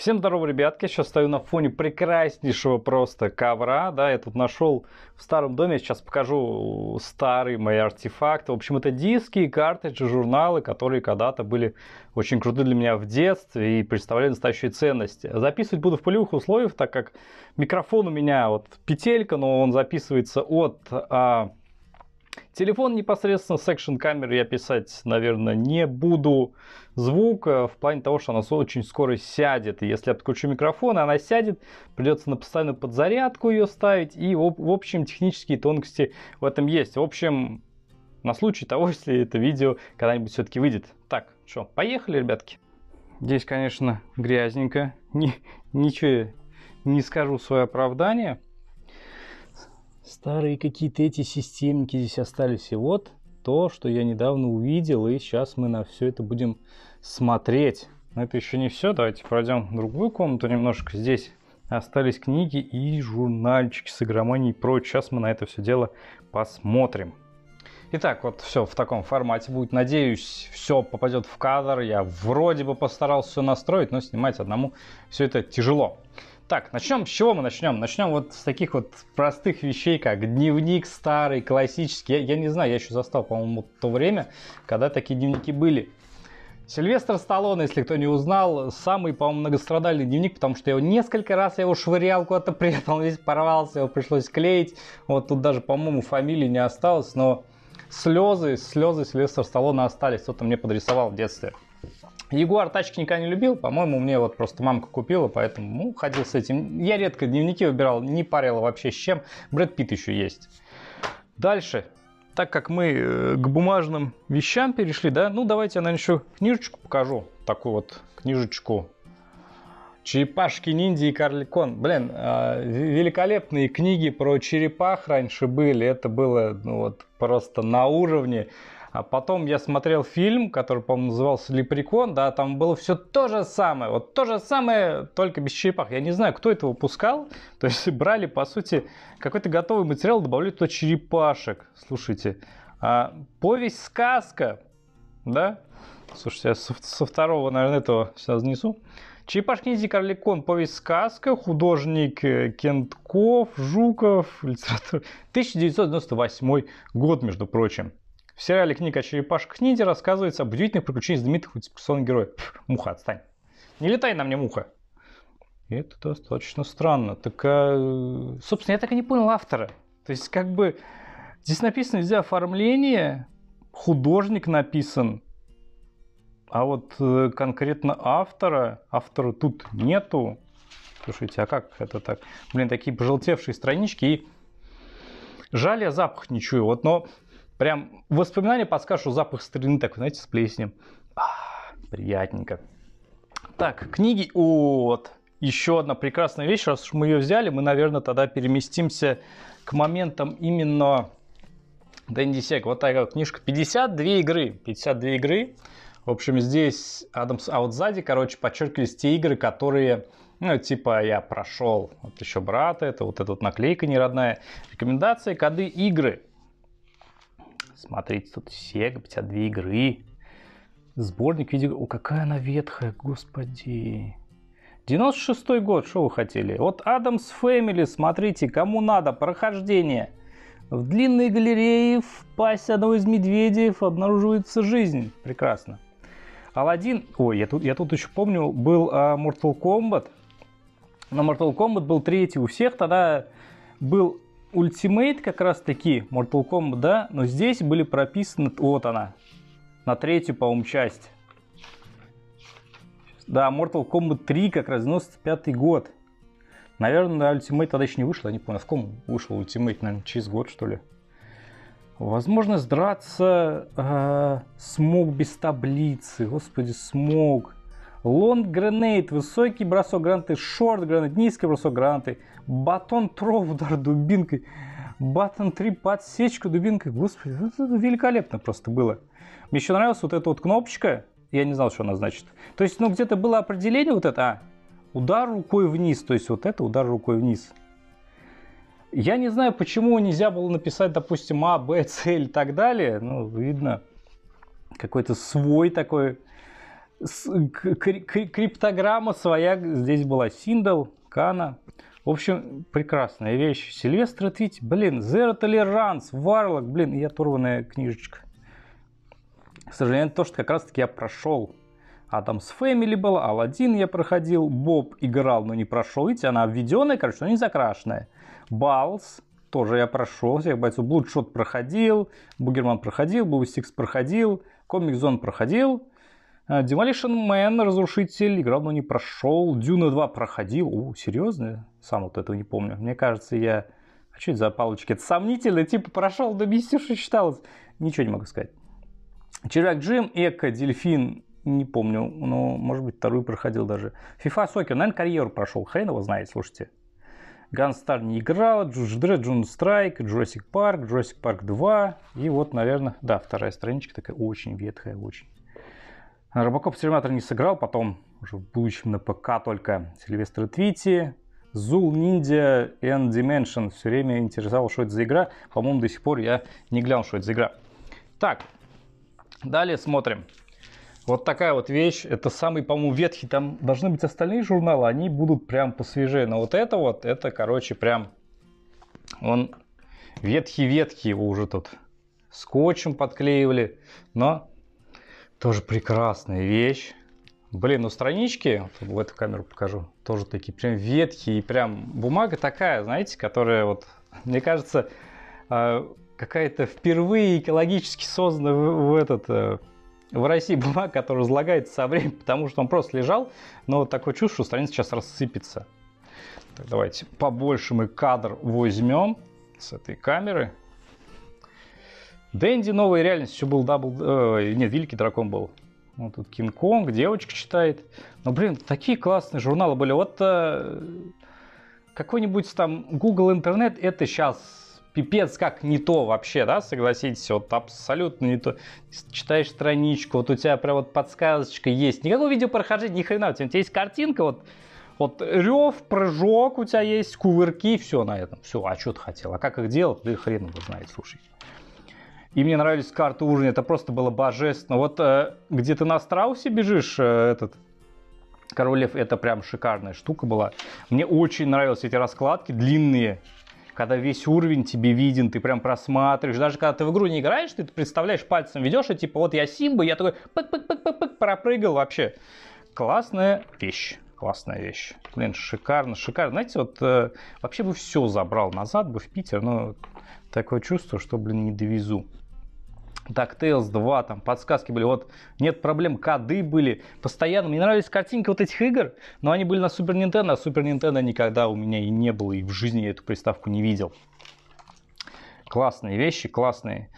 Всем здорово, ребятки. Сейчас стою на фоне прекраснейшего просто ковра. Да, я тут нашел в старом доме. Сейчас покажу старые мои артефакты. В общем, это диски, картриджи, журналы, которые когда-то были очень круты для меня в детстве и представляли настоящую ценность. Записывать буду в полевых условиях, так как микрофон у меня вот петелька, но он записывается от а, Телефон непосредственно с экшн камеры я писать, наверное, не буду. Звук э, в плане того, что она очень скоро сядет. И если я подключу микрофон, она сядет, придется на постоянную подзарядку ее ставить. И в общем технические тонкости в этом есть. В общем, на случай того, если это видео когда-нибудь все-таки выйдет. Так, что, поехали, ребятки. Здесь, конечно, грязненько. Ни, ничего не скажу свое оправдание. Старые какие-то эти системники здесь остались. И вот то, что я недавно увидел, и сейчас мы на все это будем смотреть. Но это еще не все. Давайте пройдем в другую комнату немножко. Здесь остались книги и журнальчики с игроманией и прочее. Сейчас мы на это все дело посмотрим. Итак, вот все в таком формате будет. Надеюсь, все попадет в кадр. Я вроде бы постарался все настроить, но снимать одному все это тяжело. Так, начнем. С чего мы начнем? Начнем вот с таких вот простых вещей, как дневник старый, классический. Я, я не знаю, я еще застал, по-моему, то время, когда такие дневники были. Сильвестр Сталлоне, если кто не узнал, самый, по-моему, многострадальный дневник, потому что я его несколько раз я его швырял куда-то, этом он весь порвался, его пришлось клеить. Вот тут даже, по-моему, фамилии не осталось, но слезы, слезы Сильвестра Сталлоне остались. Кто-то мне подрисовал в детстве. Ягуар тачки никогда не любил, по-моему, мне вот просто мамка купила, поэтому ну, ходил с этим. Я редко дневники выбирал, не парил вообще с чем. Брэд Питт еще есть. Дальше, так как мы э, к бумажным вещам перешли, да, ну давайте я, наверное, еще книжечку покажу. Такую вот книжечку. Черепашки, ниндзя и карликон. Блин, э, великолепные книги про черепах раньше были. Это было ну, вот просто на уровне. А потом я смотрел фильм, который, по-моему, назывался «Лепрекон», да, там было все то же самое, вот то же самое, только без черепах. Я не знаю, кто это выпускал, то есть брали, по сути, какой-то готовый материал, добавляли туда черепашек. Слушайте, а, повесть-сказка, да, Слушайте, я со, со второго, наверное, этого сейчас занесу. Черепашки ниндзя Карликон, повесть-сказка, художник э, Кентков, Жуков, литература. 1998 год, между прочим. В сериале «Книга о черепашках ниндзя» рассказывается об удивительных приключениях знаменитых мультипликационных героев. Пфф, муха, отстань. Не летай на мне, муха. Это достаточно странно. Так, а, собственно, я так и не понял автора. То есть, как бы, здесь написано везде оформление, художник написан, а вот э, конкретно автора, автора тут нету. Слушайте, а как это так? Блин, такие пожелтевшие странички и жаль, я запах не чую. Вот, но Прям воспоминания подскажут, что запах старины такой, знаете, с плеснем. А, приятненько. Так, книги. Вот. Еще одна прекрасная вещь. Раз уж мы ее взяли, мы, наверное, тогда переместимся к моментам именно Дэнди Сек. Вот такая книжка. 52 игры. 52 игры. В общем, здесь Адамс, а вот сзади, короче, подчеркивались те игры, которые, ну, типа, я прошел. Вот еще брат это, вот эта вот наклейка неродная. Рекомендации, коды, игры. Смотрите, тут Sega, 52 игры. Сборник видео... О, какая она ветхая, господи. 96 год, что вы хотели? Вот Адамс Family, смотрите, кому надо, прохождение. В длинной галерее в пасть одного из медведей обнаруживается жизнь. Прекрасно. Алладин, ой, я тут, я тут еще помню, был а, Mortal Kombat. Но Mortal Kombat был третий у всех, тогда был Ultimate как раз таки, Mortal Kombat, да, но здесь были прописаны, вот она, на третью, по-моему, часть. Да, Mortal Kombat 3 как раз 95 год. Наверное, Ultimate тогда еще не вышел, я не помню, в ком вышел Ultimate, наверное, через год, что ли. Возможность драться э, смог без таблицы, господи, смог. Лонг гранейт, высокий бросок гранаты, шорт гранат, низкий бросок гранаты, батон тров, удар дубинкой, батон 3 подсечку дубинкой. Господи, это великолепно просто было. Мне еще нравилась вот эта вот кнопочка, я не знал, что она значит. То есть, ну, где-то было определение вот это, а, удар рукой вниз, то есть вот это удар рукой вниз. Я не знаю, почему нельзя было написать, допустим, А, Б, С и так далее. Ну, видно, какой-то свой такой криптограмма своя здесь была. Синдал, Кана. В общем, прекрасная вещь. Сильвестр Твити, блин, Zero Tolerance, Warlock, блин, и оторванная книжечка. К сожалению, то, что как раз таки я прошел. Адамс Фэмили был, Алладин я проходил, Боб играл, но не прошел. Видите, она обведенная, короче, но не закрашенная. Балс, тоже я прошел, всех бойцов. Блудшот проходил, Бугерман проходил, Бубы Стикс проходил, Комик Зон проходил. Э, Demolition Man, Разрушитель, играл, но не прошел. Дюна 2 проходил. О, серьезно? Сам вот этого не помню. Мне кажется, я... А что это за палочки? Это сомнительно, типа прошел, до что считалось. Ничего не могу сказать. Червяк Джим, Ecco, Dolphin, не помню, но, может быть, вторую проходил даже. FIFA Soccer, наверное, карьеру прошел, хрен его знает, слушайте. Gunstar не играл, Judge Dredd, Jungle Strike, Jurassic Park, Jurassic Park 2. И вот, наверное, да, вторая страничка такая очень ветхая, очень. Робокоп Терминатор не сыграл, потом уже в будущем на ПК только Sylvester Tweety, Зул Ниндзя and Dimension. Все время интересовал, что это за игра. По-моему, до сих пор я не глянул, что это за игра. Так, далее смотрим. Вот такая вот вещь. Это самый, по-моему, ветхий. Там должны быть остальные журналы. Они будут прям посвежее. Но вот это вот, это, короче, прям... Он ветхий-ветхий его уже тут скотчем подклеивали. Но тоже прекрасная вещь. Блин, ну странички, в эту камеру покажу, тоже такие прям ветхие. И прям бумага такая, знаете, которая вот, мне кажется, а, какая-то впервые экологически создана в, в этот э, в России бумага, которая разлагается со временем, потому что он просто лежал, но вот такое чувство, что страница сейчас рассыпется. Так, давайте побольше мы кадр возьмем с этой камеры. Дэнди, новая реальность, еще был Double... Э, нет, Великий дракон был. Вот тут Кинг-Конг, девочка читает. Но, блин, такие классные журналы были. Вот э, какой-нибудь там Google интернет, это сейчас пипец как не то вообще, да, согласитесь, вот абсолютно не то. Читаешь страничку, вот у тебя прям вот подсказочка есть. Никакого видеопрохождения, ни хрена, у тебя есть картинка, вот, вот рев, прыжок у тебя есть, кувырки, все на этом. Все, а что ты хотел? А как их делать? Да хрен его знает, слушай. И мне нравились карты ужина, это просто было божественно. Вот э, где ты на страусе бежишь, э, этот Король Лев, это прям шикарная штука была. Мне очень нравились эти раскладки длинные, когда весь уровень тебе виден, ты прям просматриваешь. Даже когда ты в игру не играешь, ты представляешь, пальцем ведешь, и типа вот я Симба, я такой пык-пык-пык-пык, пропрыгал вообще. Классная вещь. Классная вещь. Блин, шикарно, шикарно. Знаете, вот э, вообще бы все забрал назад бы в Питер, но такое чувство, что, блин, не довезу. DuckTales 2, там подсказки были, вот нет проблем, коды были постоянно. Мне нравились картинки вот этих игр, но они были на Super Nintendo, а Super Nintendo никогда у меня и не было, и в жизни я эту приставку не видел. Классные вещи, классные.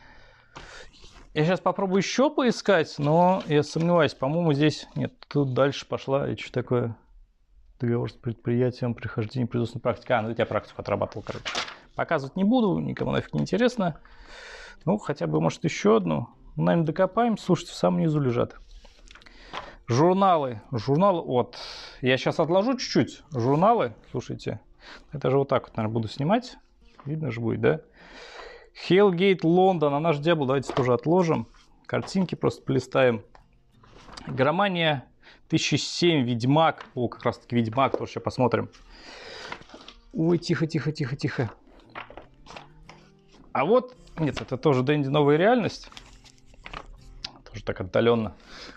Я сейчас попробую еще поискать, но я сомневаюсь, по-моему, здесь... Нет, тут дальше пошла, и что такое? Договор с предприятием, прихождение производственной практики. А, ну я практику отрабатывал, короче. Показывать не буду, никому нафиг не интересно. Ну, хотя бы, может, еще одну. Наверное, докопаем. Слушайте, в самом низу лежат. Журналы. Журналы. Вот. Я сейчас отложу чуть-чуть. Журналы. Слушайте. Это же вот так вот, наверное, буду снимать. Видно же будет, да? Hellgate Лондон. Она же Диабло. Давайте тоже отложим. Картинки просто полистаем. Громания 1007. Ведьмак. О, как раз таки Ведьмак. Тоже сейчас посмотрим. Ой, тихо, тихо, тихо, тихо. А вот нет, это тоже Дэнди новая реальность. Тоже так отдаленно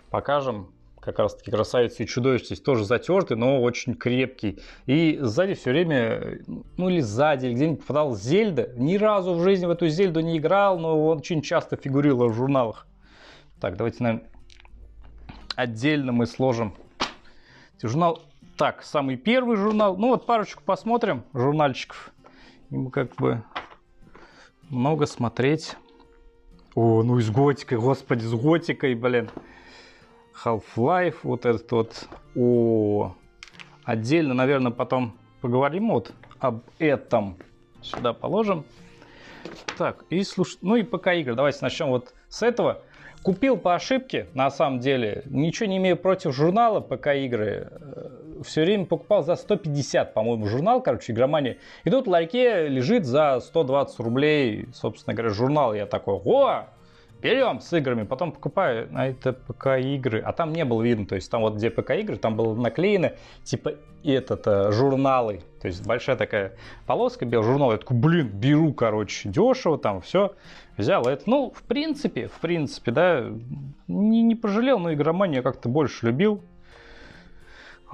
покажем. Как раз таки красавица и чудовище здесь тоже затертый, но очень крепкий. И сзади все время, ну или сзади, где-нибудь попадал Зельда. Ни разу в жизни в эту Зельду не играл, но он очень часто фигурировал в журналах. Так, давайте, наверное, отдельно мы сложим журнал. Так, самый первый журнал. Ну вот парочку посмотрим журнальчиков. Ему как бы много смотреть. О, ну и с готикой, господи, с готикой, блин. Half-Life, вот этот вот. О, отдельно, наверное, потом поговорим вот об этом. Сюда положим. Так, и слушай, ну и ПК игры. Давайте начнем вот с этого. Купил по ошибке, на самом деле. Ничего не имею против журнала ПК игры все время покупал за 150, по-моему, журнал, короче, игромания. И тут в ларьке лежит за 120 рублей, собственно говоря, журнал. Я такой, о, берем с играми, потом покупаю, а это ПК игры, а там не было видно, то есть там вот где ПК игры, там было наклеено типа этот э, журналы, то есть большая такая полоска белый журнал, я такой, блин, беру, короче, дешево там, все, взял это, ну, в принципе, в принципе, да, не, не пожалел, но игроманию я как-то больше любил,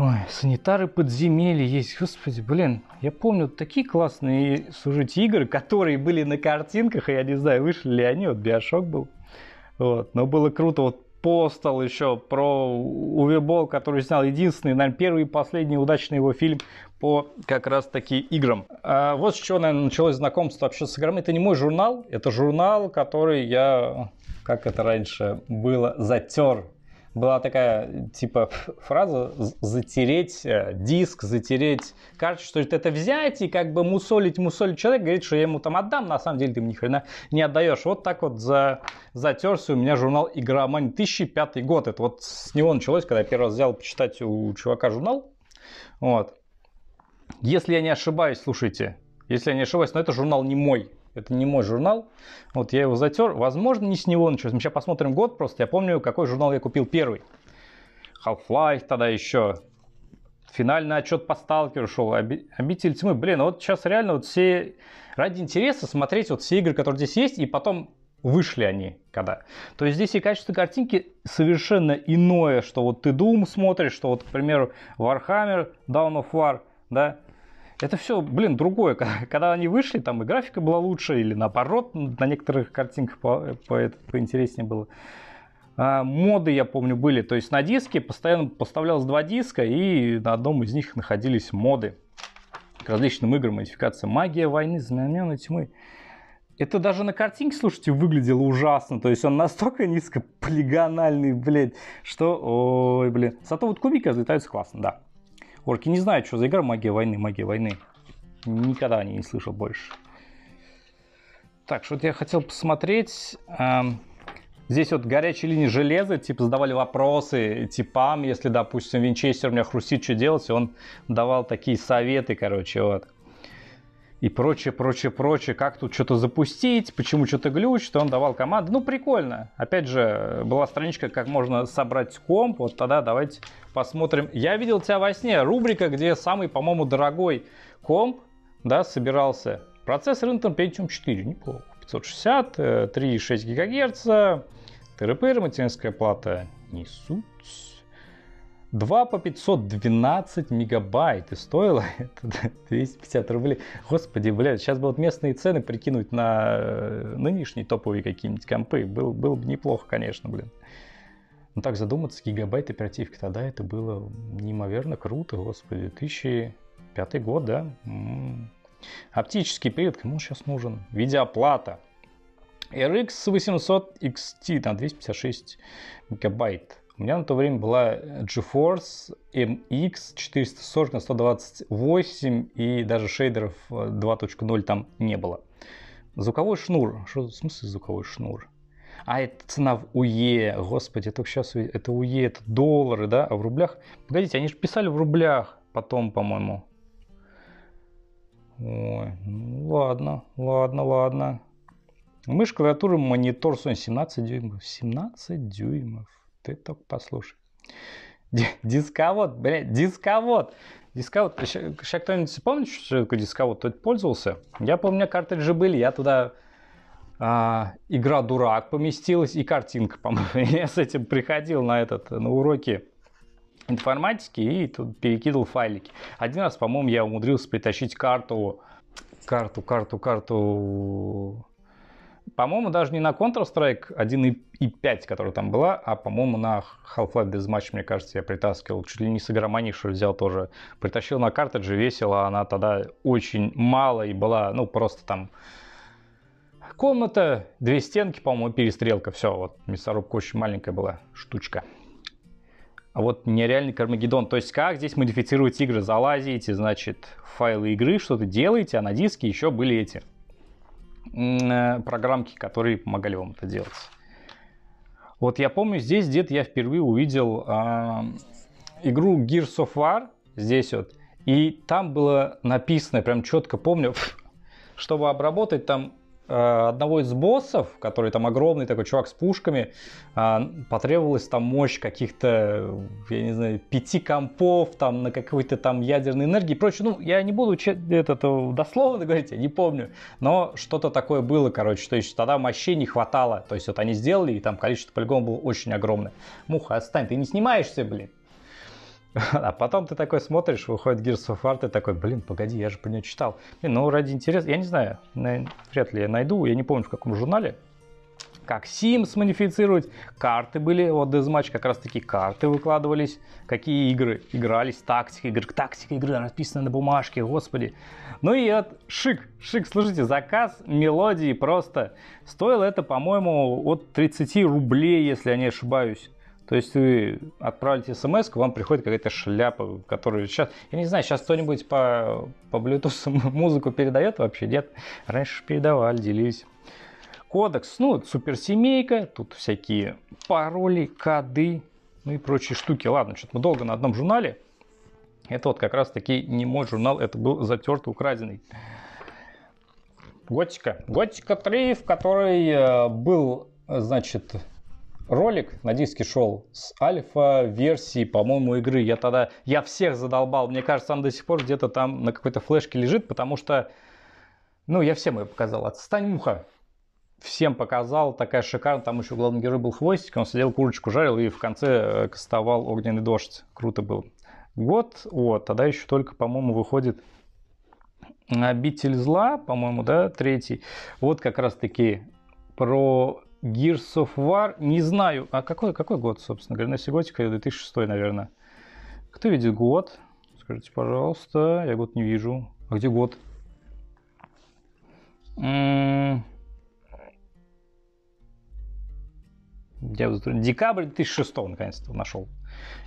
Ой, санитары подземелья есть. Господи, блин, я помню такие классные, слушайте, игры, которые были на картинках, и я не знаю, вышли ли они, вот Биошок был. Вот, но было круто, вот Постал еще про Увебол, который снял единственный, наверное, первый и последний удачный его фильм по как раз таки играм. А вот с чего, наверное, началось знакомство вообще с играми. Это не мой журнал, это журнал, который я, как это раньше было, затер была такая типа фраза затереть э, диск, затереть карточку, что это взять и как бы мусолить, мусолить человек, говорит, что я ему там отдам, на самом деле ты ему ни хрена не отдаешь. Вот так вот за, затерся у меня журнал Игромани 1005 год. Это вот с него началось, когда я первый раз взял почитать у чувака журнал. Вот. Если я не ошибаюсь, слушайте, если я не ошибаюсь, но это журнал не мой. Это не мой журнал. Вот я его затер. Возможно, не с него началось. Мы сейчас посмотрим год просто. Я помню, какой журнал я купил первый. Half-Life тогда еще. Финальный отчет по сталкеру шел. Обитель тьмы. Блин, вот сейчас реально вот все... Ради интереса смотреть вот все игры, которые здесь есть, и потом вышли они когда. То есть здесь и качество картинки совершенно иное, что вот ты Doom смотришь, что вот, к примеру, Warhammer, Dawn of War, да, это все, блин, другое. Когда они вышли, там и графика была лучше, или наоборот, на некоторых картинках по, по, поинтереснее было. А, моды, я помню, были. То есть на диске постоянно поставлялось два диска, и на одном из них находились моды к различным играм, модификация магия войны, знамена тьмы. Это даже на картинке, слушайте, выглядело ужасно. То есть он настолько низко полигональный, блядь, что, ой, блин. Зато вот кубики разлетаются классно, да. Орки не знают, что за игра магия войны, магия войны. Никогда о ней не слышал больше. Так, что-то я хотел посмотреть. Здесь вот горячие линии железа, типа задавали вопросы типам, если, допустим, винчестер у меня хрустит, что делать, и он давал такие советы, короче, вот и прочее, прочее, прочее, как тут что-то запустить, почему что-то глюч, что он давал команды. Ну, прикольно. Опять же, была страничка, как можно собрать комп. Вот тогда давайте посмотрим. Я видел тебя во сне. Рубрика, где самый, по-моему, дорогой комп, да, собирался. Процессор Intel Pentium 4, неплохо. 560, 3,6 ГГц, ТРП, материнская плата не суть. 2 по 512 мегабайт и стоило это 250 рублей. Господи, блядь, сейчас бы вот местные цены прикинуть на э, нынешние топовые какие-нибудь компы. Был, было бы неплохо, конечно, блин. Ну так задуматься, гигабайт оперативки, тогда это было неимоверно круто, господи. 2005 год, да? М-м. Оптический период, кому сейчас нужен? Видеоплата. RX 800 XT на 256 мегабайт. У меня на то время была GeForce MX 440 на 128 и даже шейдеров 2.0 э, там не было. Звуковой шнур. Что в смысле звуковой шнур? А это цена в УЕ. Господи, это сейчас это УЕ, это доллары, да? А в рублях? Погодите, они же писали в рублях потом, по-моему. Ой, ну ладно, ладно, ладно. Мышь, клавиатура, монитор Sony 17 дюймов. 17 дюймов. Ты только послушай. Дисковод, блядь, дисковод. Дисковод. Сейчас кто-нибудь помнит, что такое дисковод? Кто-то пользовался? Я помню, у меня картриджи были, я туда а, игра дурак поместилась и картинка, по-моему. Я с этим приходил на этот, на уроки информатики и тут перекидывал файлики. Один раз, по-моему, я умудрился притащить карту, карту, карту, карту по-моему, даже не на Counter-Strike 1.5, которая там была, а, по-моему, на Half-Life Deathmatch, мне кажется, я притаскивал. Чуть ли не с игромании, что взял тоже. Притащил на картридже, весело. Она тогда очень мало и была, ну, просто там комната, две стенки, по-моему, перестрелка. Все, вот мясорубка очень маленькая была штучка. А вот нереальный Кармагеддон. То есть как здесь модифицировать игры? Залазите, значит, файлы игры, что-то делаете, а на диске еще были эти Э, программки, которые помогали вам это делать. Вот я помню, здесь где-то я впервые увидел э, игру Gears of War, здесь вот, и там было написано, прям четко помню, чтобы обработать там одного из боссов, который там огромный такой чувак с пушками, э, потребовалась там мощь каких-то, я не знаю, пяти компов там на какой-то там ядерной энергии и прочее. Ну, я не буду это, это дословно говорить, я не помню, но что-то такое было, короче, то есть тогда мощей не хватало, то есть вот они сделали, и там количество полигонов было очень огромное. Муха, отстань, ты не снимаешься, блин. А потом ты такой смотришь, выходит Gears of War, ты такой, блин, погоди, я же про нее читал. Блин, ну ради интереса, я не знаю, вряд ли я найду, я не помню в каком журнале, как Sims модифицировать, карты были, вот Deathmatch как раз таки карты выкладывались, какие игры игрались, тактика игры, тактика игры написана на бумажке, господи. Ну и от шик, шик, слушайте, заказ мелодии просто, стоило это, по-моему, от 30 рублей, если я не ошибаюсь. То есть вы отправите смс, к вам приходит какая-то шляпа, которую сейчас... Я не знаю, сейчас кто-нибудь по, по Bluetooth музыку передает вообще? Нет? Раньше передавали, делились. Кодекс, ну, суперсемейка, тут всякие пароли, коды, ну и прочие штуки. Ладно, что-то мы долго на одном журнале. Это вот как раз таки не мой журнал, это был затертый, украденный. Готика. Готика 3, в которой э, был, значит, ролик на диске шел с альфа-версии, по-моему, игры. Я тогда, я всех задолбал. Мне кажется, он до сих пор где-то там на какой-то флешке лежит, потому что, ну, я всем ее показал. Отстань, муха. Всем показал, такая шикарная. Там еще главный герой был хвостик, он сидел, курочку жарил и в конце э, кастовал огненный дождь. Круто был. Год, вот, тогда еще только, по-моему, выходит обитель зла, по-моему, да, третий. Вот как раз-таки про Gears of War, не знаю, а какой, какой год, собственно говоря, на Сиготика 2006, наверное. Кто видит год? Скажите, пожалуйста, я год не вижу. А где год? Я Декабрь 2006 наконец-то нашел.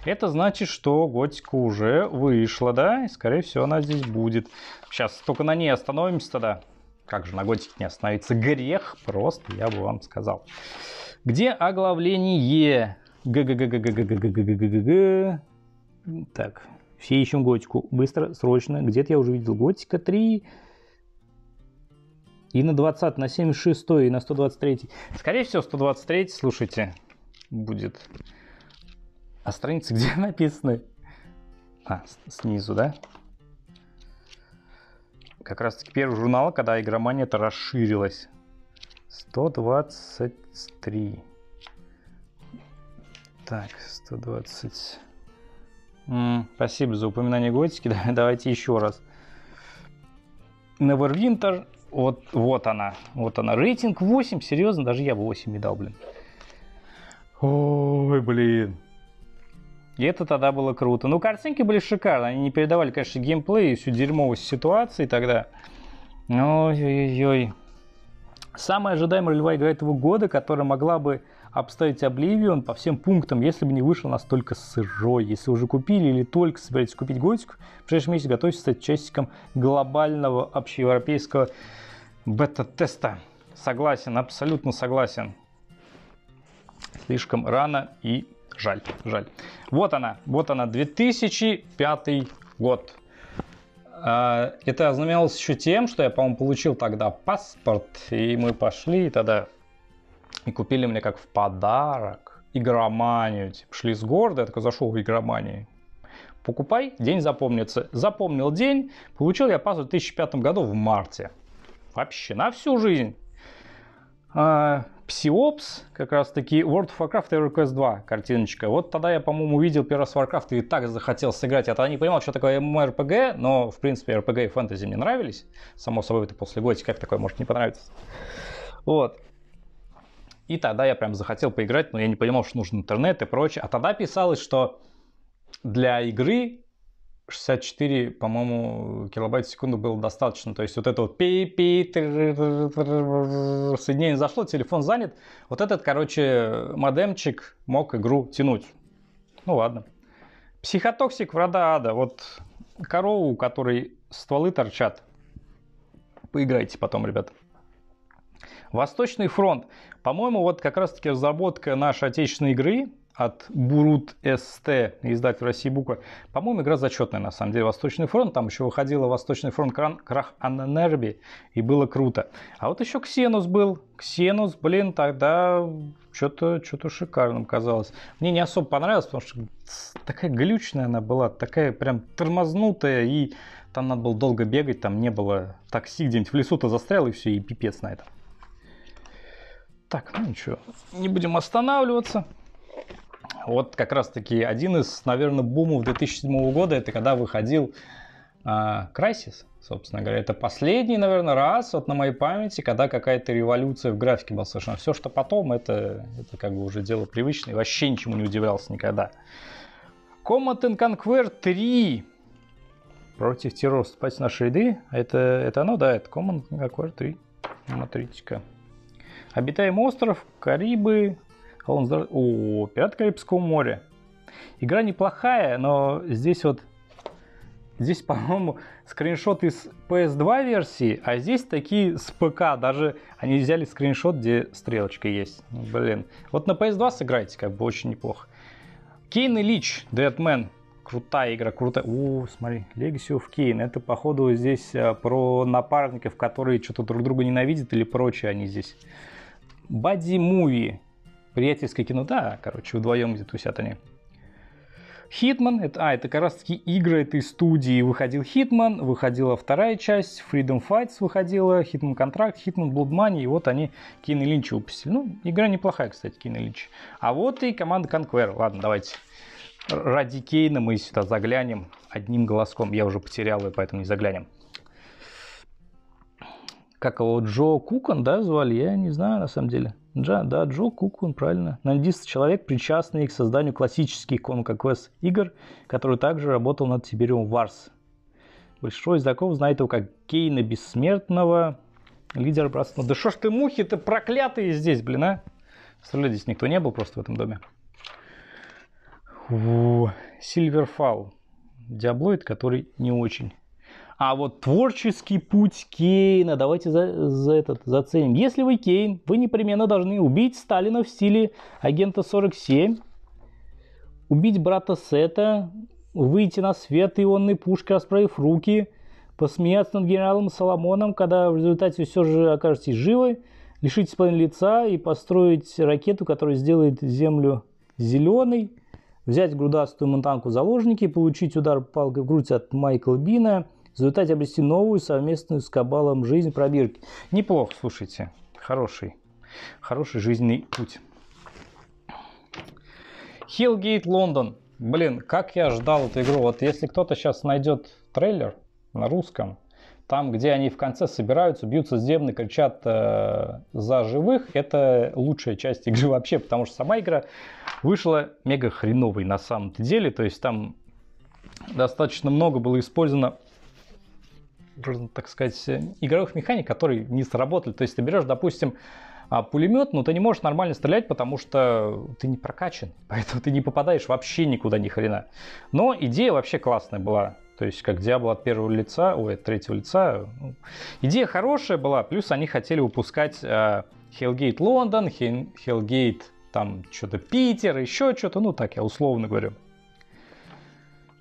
Это значит, что готика уже вышла, да? И, скорее всего, она здесь будет. Сейчас только на ней остановимся тогда как же на готике не остановиться, грех просто, я бы вам сказал. Где оглавление? г Так, все ищем готику. Быстро, срочно. Где-то я уже видел готика 3. И на 20, на 76 и на 123. Скорее всего, 123, слушайте, будет. А страницы где написаны? А, снизу, да? Как раз таки первый журнал, когда игромания это расширилась. 123. Так, 120. М-м, спасибо за упоминание готики. Давайте еще раз. Neverwinter. Вот, вот она. Вот она. Рейтинг 8. Серьезно, даже я бы 8 не дал, блин. Ой, блин. И это тогда было круто. Ну, картинки были шикарные. Они не передавали, конечно, геймплей и всю дерьмовость ситуации тогда. Ой-ой-ой. Самая ожидаемая ролевая игра этого года, которая могла бы обставить Oblivion по всем пунктам, если бы не вышел настолько сырой. Если уже купили или только собираетесь купить готику, в ближайшем месяце готовьтесь стать частиком глобального общеевропейского бета-теста. Согласен, абсолютно согласен. Слишком рано и Жаль, жаль. Вот она, вот она, 2005 год. А, это ознаменовалось еще тем, что я, по-моему, получил тогда паспорт, и мы пошли тогда и купили мне как в подарок игроманию. Типа, шли с города, я такой зашел в игроманию. Покупай, день запомнится. Запомнил день, получил я паспорт в 2005 году в марте. Вообще на всю жизнь. А, Psiops, как раз таки World of Warcraft и EverQuest 2 картиночка. Вот тогда я, по-моему, увидел первый раз Warcraft и так захотел сыграть. Я тогда не понимал, что такое MMORPG, но, в принципе, RPG и фэнтези мне нравились. Само собой, это после Готи, как такое может не понравиться. Вот. И тогда я прям захотел поиграть, но я не понимал, что нужен интернет и прочее. А тогда писалось, что для игры 64, по-моему, килобайт в секунду было достаточно. То есть вот это вот пи пи соединение зашло, телефон занят. Вот этот, короче, модемчик мог игру тянуть. Ну ладно. Психотоксик врата ада. Вот корову, у которой стволы торчат. Поиграйте потом, ребята. Восточный фронт. По-моему, вот как раз-таки разработка нашей отечественной игры от Бурут СТ, издатель России Буква. По-моему, игра зачетная, на самом деле, Восточный фронт. Там еще выходила Восточный фронт Крах Аннерби, и было круто. А вот еще Ксенус был. Ксенус, блин, тогда что-то что шикарным казалось. Мне не особо понравилось, потому что такая глючная она была, такая прям тормознутая, и там надо было долго бегать, там не было такси где-нибудь в лесу-то застрял, и все, и пипец на этом. Так, ну ничего, не будем останавливаться. Вот как раз таки один из, наверное, бумов 2007 года, это когда выходил а, Crysis, собственно говоря. Это последний, наверное, раз вот на моей памяти, когда какая-то революция в графике была совершена. Все, что потом, это, это как бы уже дело привычное. Вообще ничему не удивлялся никогда. Command and Conquer 3 против террора вступать в наши ряды. Это, это оно, да, это Command and Conquer 3. Смотрите-ка. Обитаемый остров, Карибы, он О, Пират Карибского моря. Игра неплохая, но здесь вот... Здесь, по-моему, скриншот из PS2 версии, а здесь такие с ПК. Даже они взяли скриншот, где стрелочка есть. Блин. Вот на PS2 сыграйте, как бы очень неплохо. Kane и Lynch, Dead Men. Крутая игра, крутая. О, смотри, Legacy of Kain. Это, походу, здесь а, про напарников, которые что-то друг друга ненавидят или прочее они здесь. Buddy movie приятельское кино, да, короче, вдвоем где тусят они. Hitman, это, а, это как раз таки игры этой студии. Выходил Hitman, выходила вторая часть, Freedom Fighters выходила, Hitman Contracts, Hitman Blood Money, и вот они Кейн и Линча выпустили. Ну, игра неплохая, кстати, Кейн и Линч. А вот и команда Conquer. Ладно, давайте. Ради Кейна мы сюда заглянем одним голоском. Я уже потерял его, поэтому не заглянем. Как его, Джо Кукон, да, звали? Я не знаю, на самом деле. Джа, да, Джо Кукун, правильно. Нандист человек, причастный к созданию классических Conquer Quest игр, который также работал над Тибериум Варс. Большинство издаков знает его как Кейна Бессмертного, лидера братства. Да что ж ты мухи-то проклятые здесь, блин, а? Представляете, здесь никто не был просто в этом доме. Сильверфал. Диаблоид, который не очень. А вот творческий путь Кейна, давайте за, за этот заценим. Если вы Кейн, вы непременно должны убить Сталина в стиле агента 47, убить брата Сета, выйти на свет ионной пушкой, расправив руки, посмеяться над генералом Соломоном, когда в результате все же окажетесь живы, лишитесь половины лица и построить ракету, которая сделает Землю зеленой, взять грудастую монтанку заложники, получить удар палкой в грудь от Майкла Бина – в результате обрести новую совместную с Кабалом жизнь пробирки. Неплохо, слушайте, хороший, хороший жизненный путь. Hillgate Лондон. Блин, как я ждал эту игру. Вот если кто-то сейчас найдет трейлер на русском, там, где они в конце собираются, бьются с демны, кричат э, за живых, это лучшая часть игры вообще, потому что сама игра вышла мега хреновой на самом-то деле. То есть там достаточно много было использовано так сказать, игровых механик, которые не сработали. То есть ты берешь, допустим, а, пулемет, но ты не можешь нормально стрелять, потому что ты не прокачан, поэтому ты не попадаешь вообще никуда ни хрена. Но идея вообще классная была. То есть, как Диабло от первого лица, ой, от третьего лица. Ну, идея хорошая была, плюс они хотели выпускать Hellgate Лондон, Hellgate там что-то Питер, еще что-то, ну так я условно говорю.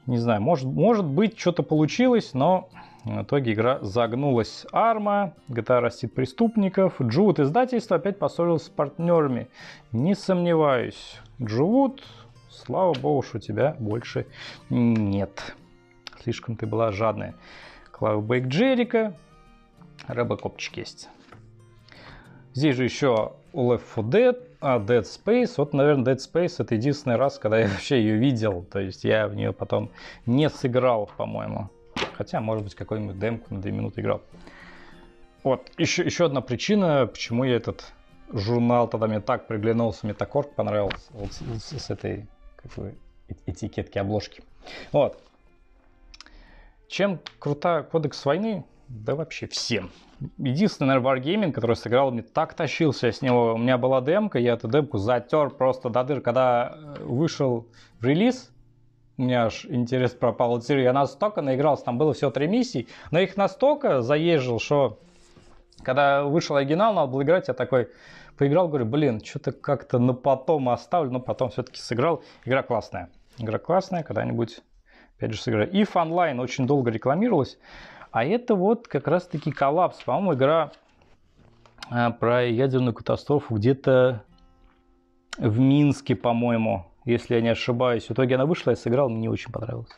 Не знаю, может, может быть что-то получилось, но в итоге игра загнулась. Арма, GTA растит преступников. Джуд издательство опять поссорился с партнерами. Не сомневаюсь. Джуд, слава богу, что тебя больше нет. Слишком ты была жадная. Клавбейк Джерика. Робокопчик есть. Здесь же еще Left 4 Dead, а Dead Space. Вот, наверное, Dead Space это единственный раз, когда я вообще ее видел. То есть я в нее потом не сыграл, по-моему. Хотя, может быть, какой-нибудь демку на 2 минуты играл. Вот, еще, еще одна причина, почему я этот журнал тогда мне так приглянулся, Метакорк понравился вот с, с этой как бы, этикетки обложки. Вот. Чем крута кодекс войны? Да вообще всем. Единственный, наверное, Wargaming, который сыграл, мне так тащился с него. У меня была демка, я эту демку затер просто до дыр. Когда э, вышел в релиз, у меня аж интерес пропал. Я настолько наигрался, там было всего три миссии, но их настолько заезжил, что когда вышел оригинал, надо было играть, я такой поиграл, говорю, блин, что-то как-то на потом оставлю, но потом все-таки сыграл. Игра классная. Игра классная, когда-нибудь, опять же, сыграю. If Online очень долго рекламировалась, а это вот как раз-таки коллапс. По-моему, игра а, про ядерную катастрофу где-то в Минске, по-моему, если я не ошибаюсь. В итоге она вышла, я сыграл, мне не очень понравилось.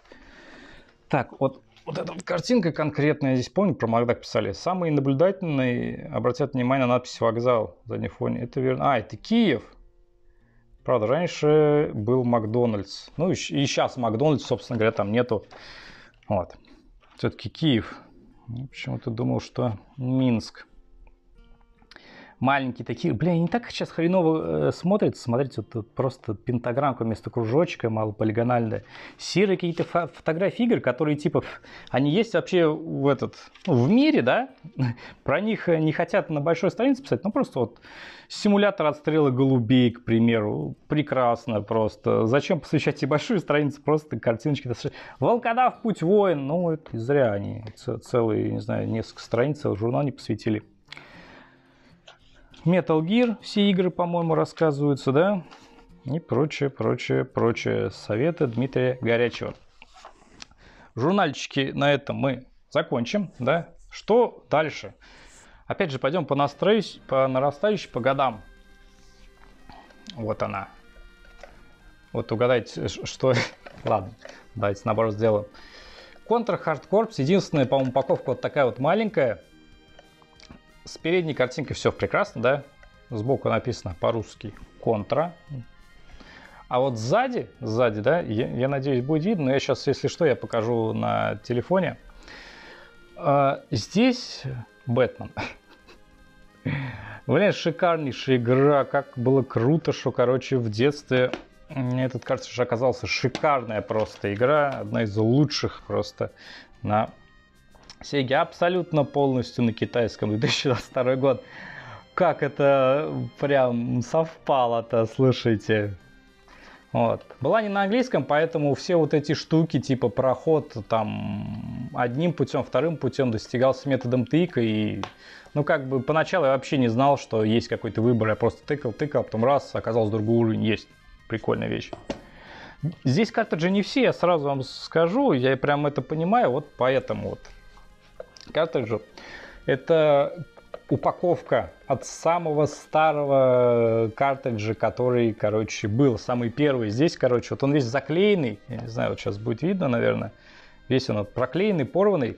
Так, вот, вот эта вот картинка конкретная, здесь помню, про Макдак писали. Самый наблюдательный, обратят внимание на надпись «Вокзал» в заднем фоне. Это верно. А, это Киев. Правда, раньше был Макдональдс. Ну и, и сейчас Макдональдс, собственно говоря, там нету. Вот. Все-таки Киев. Почему-то думал, что Минск маленькие такие. Бля, не так сейчас хреново э, смотрится. Смотрите, вот просто пентаграммка вместо кружочка, малополигональная. Серые какие-то фо- фотографии игр, которые типа, они есть вообще в этот, ну, в мире, да? Про них не хотят на большой странице писать, ну просто вот симулятор отстрела голубей, к примеру. Прекрасно просто. Зачем посвящать и большую страницу, просто картиночки. Волкодав, путь воин, ну это зря они целые, не знаю, несколько страниц журнал не посвятили. Metal Gear, все игры, по-моему, рассказываются, да? И прочее, прочее, прочее. Советы Дмитрия Горячего. Журнальчики на этом мы закончим, да? Что дальше? Опять же, пойдем по, настроюсь, по нарастающей, по годам. Вот она. Вот угадайте, что... Ладно, давайте наоборот сделаем. Contra Hard Corps. Единственная, по-моему, упаковка вот такая вот маленькая. С передней картинкой все прекрасно, да? Сбоку написано по-русски «Контра». А вот сзади, сзади, да, я, я надеюсь, будет видно, но я сейчас, если что, я покажу на телефоне. А, здесь Бэтмен. Блин, шикарнейшая игра, как было круто, что, короче, в детстве этот, же оказался шикарная просто игра, одна из лучших просто на Sega абсолютно полностью на китайском 2022 год. Как это прям совпало-то, слушайте. Вот. Была не на английском, поэтому все вот эти штуки, типа проход там одним путем, вторым путем достигался методом тыка. И, ну, как бы поначалу я вообще не знал, что есть какой-то выбор. Я просто тыкал, тыкал, потом раз, оказалось, другой уровень есть. Прикольная вещь. Здесь картриджи не все, я сразу вам скажу, я прям это понимаю, вот поэтому вот картриджу. Это упаковка от самого старого картриджа, который, короче, был, самый первый. Здесь, короче, вот он весь заклеенный, я не знаю, вот сейчас будет видно, наверное, весь он проклеенный, порванный.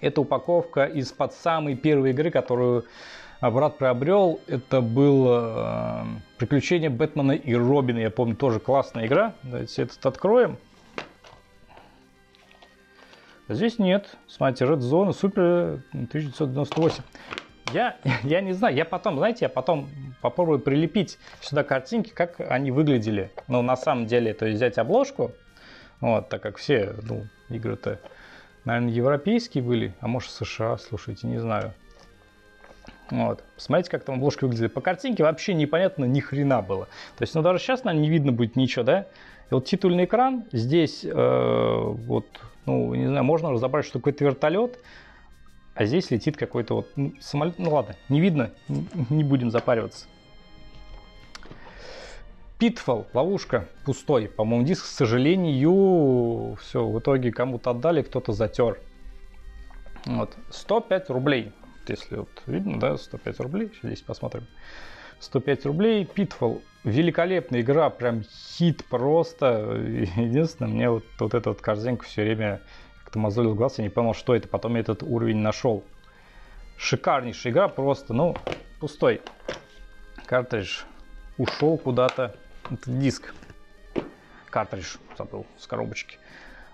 Это упаковка из-под самой первой игры, которую брат приобрел. Это был э, «Приключения Бэтмена и Робина». Я помню, тоже классная игра. Давайте этот откроем. А здесь нет. Смотрите, Red Zone Super 1998. Я, я не знаю, я потом, знаете, я потом попробую прилепить сюда картинки, как они выглядели. Ну, на самом деле, то есть взять обложку, вот, так как все, ну, игры-то, наверное, европейские были, а может США, слушайте, не знаю. Вот. Посмотрите, как там обложки выглядели. По картинке вообще непонятно ни хрена было. То есть, ну, даже сейчас, наверное, не видно будет ничего, да? И вот титульный экран, здесь э, вот ну, не знаю, можно разобрать, что какой-то вертолет, а здесь летит какой-то вот ну, самолет. Ну ладно, не видно, не будем запариваться. Питфол, ловушка, пустой. По-моему, диск, к сожалению, все, в итоге кому-то отдали, кто-то затер. Вот, 105 рублей. Если вот видно, да, 105 рублей. Здесь посмотрим. 105 рублей. Pitfall. Великолепная игра, прям хит просто. Единственное, мне вот, вот эта вот корзинка все время как-то мозолил глаз, я не понял, что это. Потом я этот уровень нашел. Шикарнейшая игра, просто, ну, пустой. Картридж ушел куда-то. Это диск. Картридж забыл с коробочки.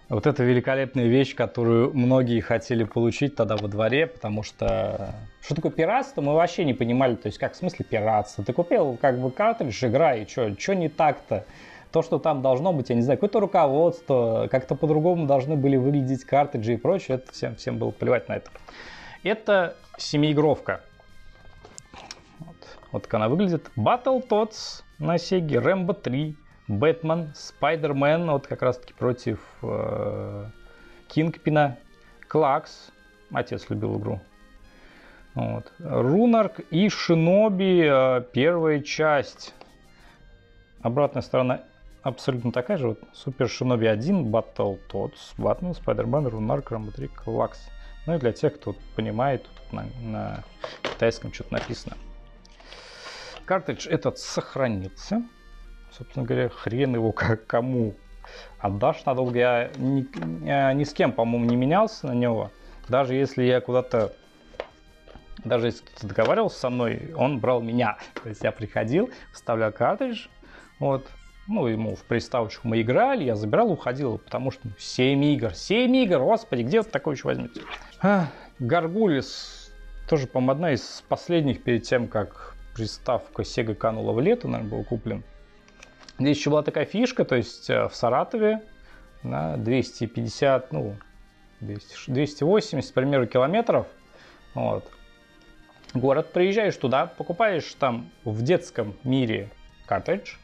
Вот это великолепная вещь, которую многие хотели получить тогда во дворе, потому что что такое пиратство, мы вообще не понимали, то есть как в смысле пиратство. Ты купил как бы картридж, и что, что не так-то? То, что там должно быть, я не знаю, какое-то руководство, как-то по-другому должны были выглядеть картриджи и прочее, это всем, всем было плевать на это. Это семиигровка. Вот, вот как она выглядит. Battletoads на Sega, Rambo 3, Бэтмен, Спайдермен, вот как раз таки против э, Кингпина, Клакс, отец любил игру. Вот. Рунарк и Шиноби э, первая часть. Обратная сторона абсолютно такая же. Вот Супер Шиноби 1, Battle Tots, Batman, Spider-Man, Рунарк, 3, Клакс. Ну и для тех, кто понимает, тут на, на китайском что-то написано. Картридж этот сохранится. Собственно говоря, хрен его как кому отдашь надолго. Я ни, ни с кем, по-моему, не менялся на него. Даже если я куда-то даже если кто-то договаривался со мной, он брал меня. То есть я приходил, вставлял картридж, вот, ну, ему в приставочку мы играли, я забирал, уходил, потому что 7 игр, 7 игр, господи, где вот такое еще возьмете? А, Гаргулис, тоже, по-моему, одна из последних перед тем, как приставка Sega канула в лето, наверное, был куплен. Здесь еще была такая фишка, то есть э, в Саратове на 250, ну, 200, 280, к примеру, километров, вот, город, приезжаешь туда, покупаешь там в детском мире коттедж,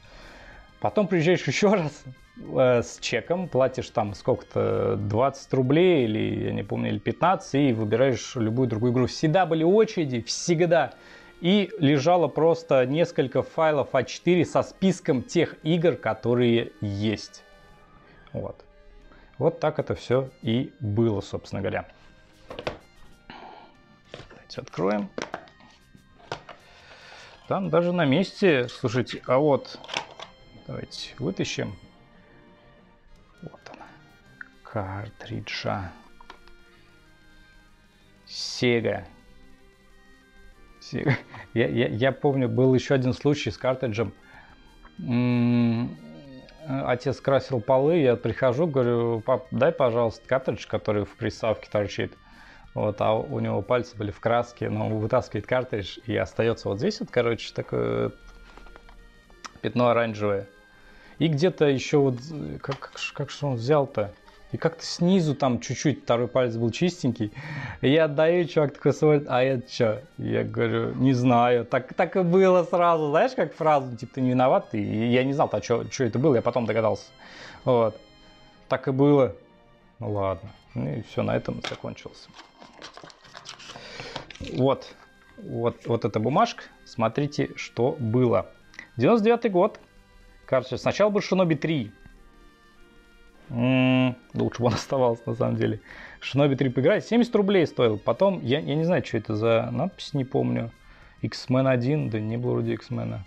потом приезжаешь еще раз э, с чеком, платишь там сколько-то, 20 рублей или, я не помню, или 15, и выбираешь любую другую игру. Всегда были очереди, всегда. И лежало просто несколько файлов А4 со списком тех игр, которые есть. Вот. Вот так это все и было, собственно говоря. Давайте откроем. Там даже на месте, слушайте, а вот, давайте вытащим. Вот она, картриджа. Sega. Sega. Я, я, я помню, был еще один случай с картриджем. Отец красил полы, я прихожу, говорю, пап, дай, пожалуйста, картридж, который в приставке торчит. Вот, а у него пальцы были в краске, но он вытаскивает картридж и остается вот здесь вот, короче, такое пятно оранжевое. И где-то еще вот, как, как, как же он взял-то? И как-то снизу там чуть-чуть второй палец был чистенький. И я отдаю, чувак такой смотрит, а это что? Я говорю, не знаю. Так, так и было сразу. Знаешь, как фразу, типа, ты не виноват. И я не знал, а что, это было, я потом догадался. Вот. Так и было. Ну ладно. Ну и все, на этом закончился. Вот, вот, вот эта бумажка. Смотрите, что было. 99 год. Кажется, сначала был Шиноби 3. М-м, лучше бы он оставался, на самом деле. Шиноби 3 поиграть. 70 рублей стоил. Потом, я, я не знаю, что это за надпись, не помню. X-Men 1, да не было вроде X-Men.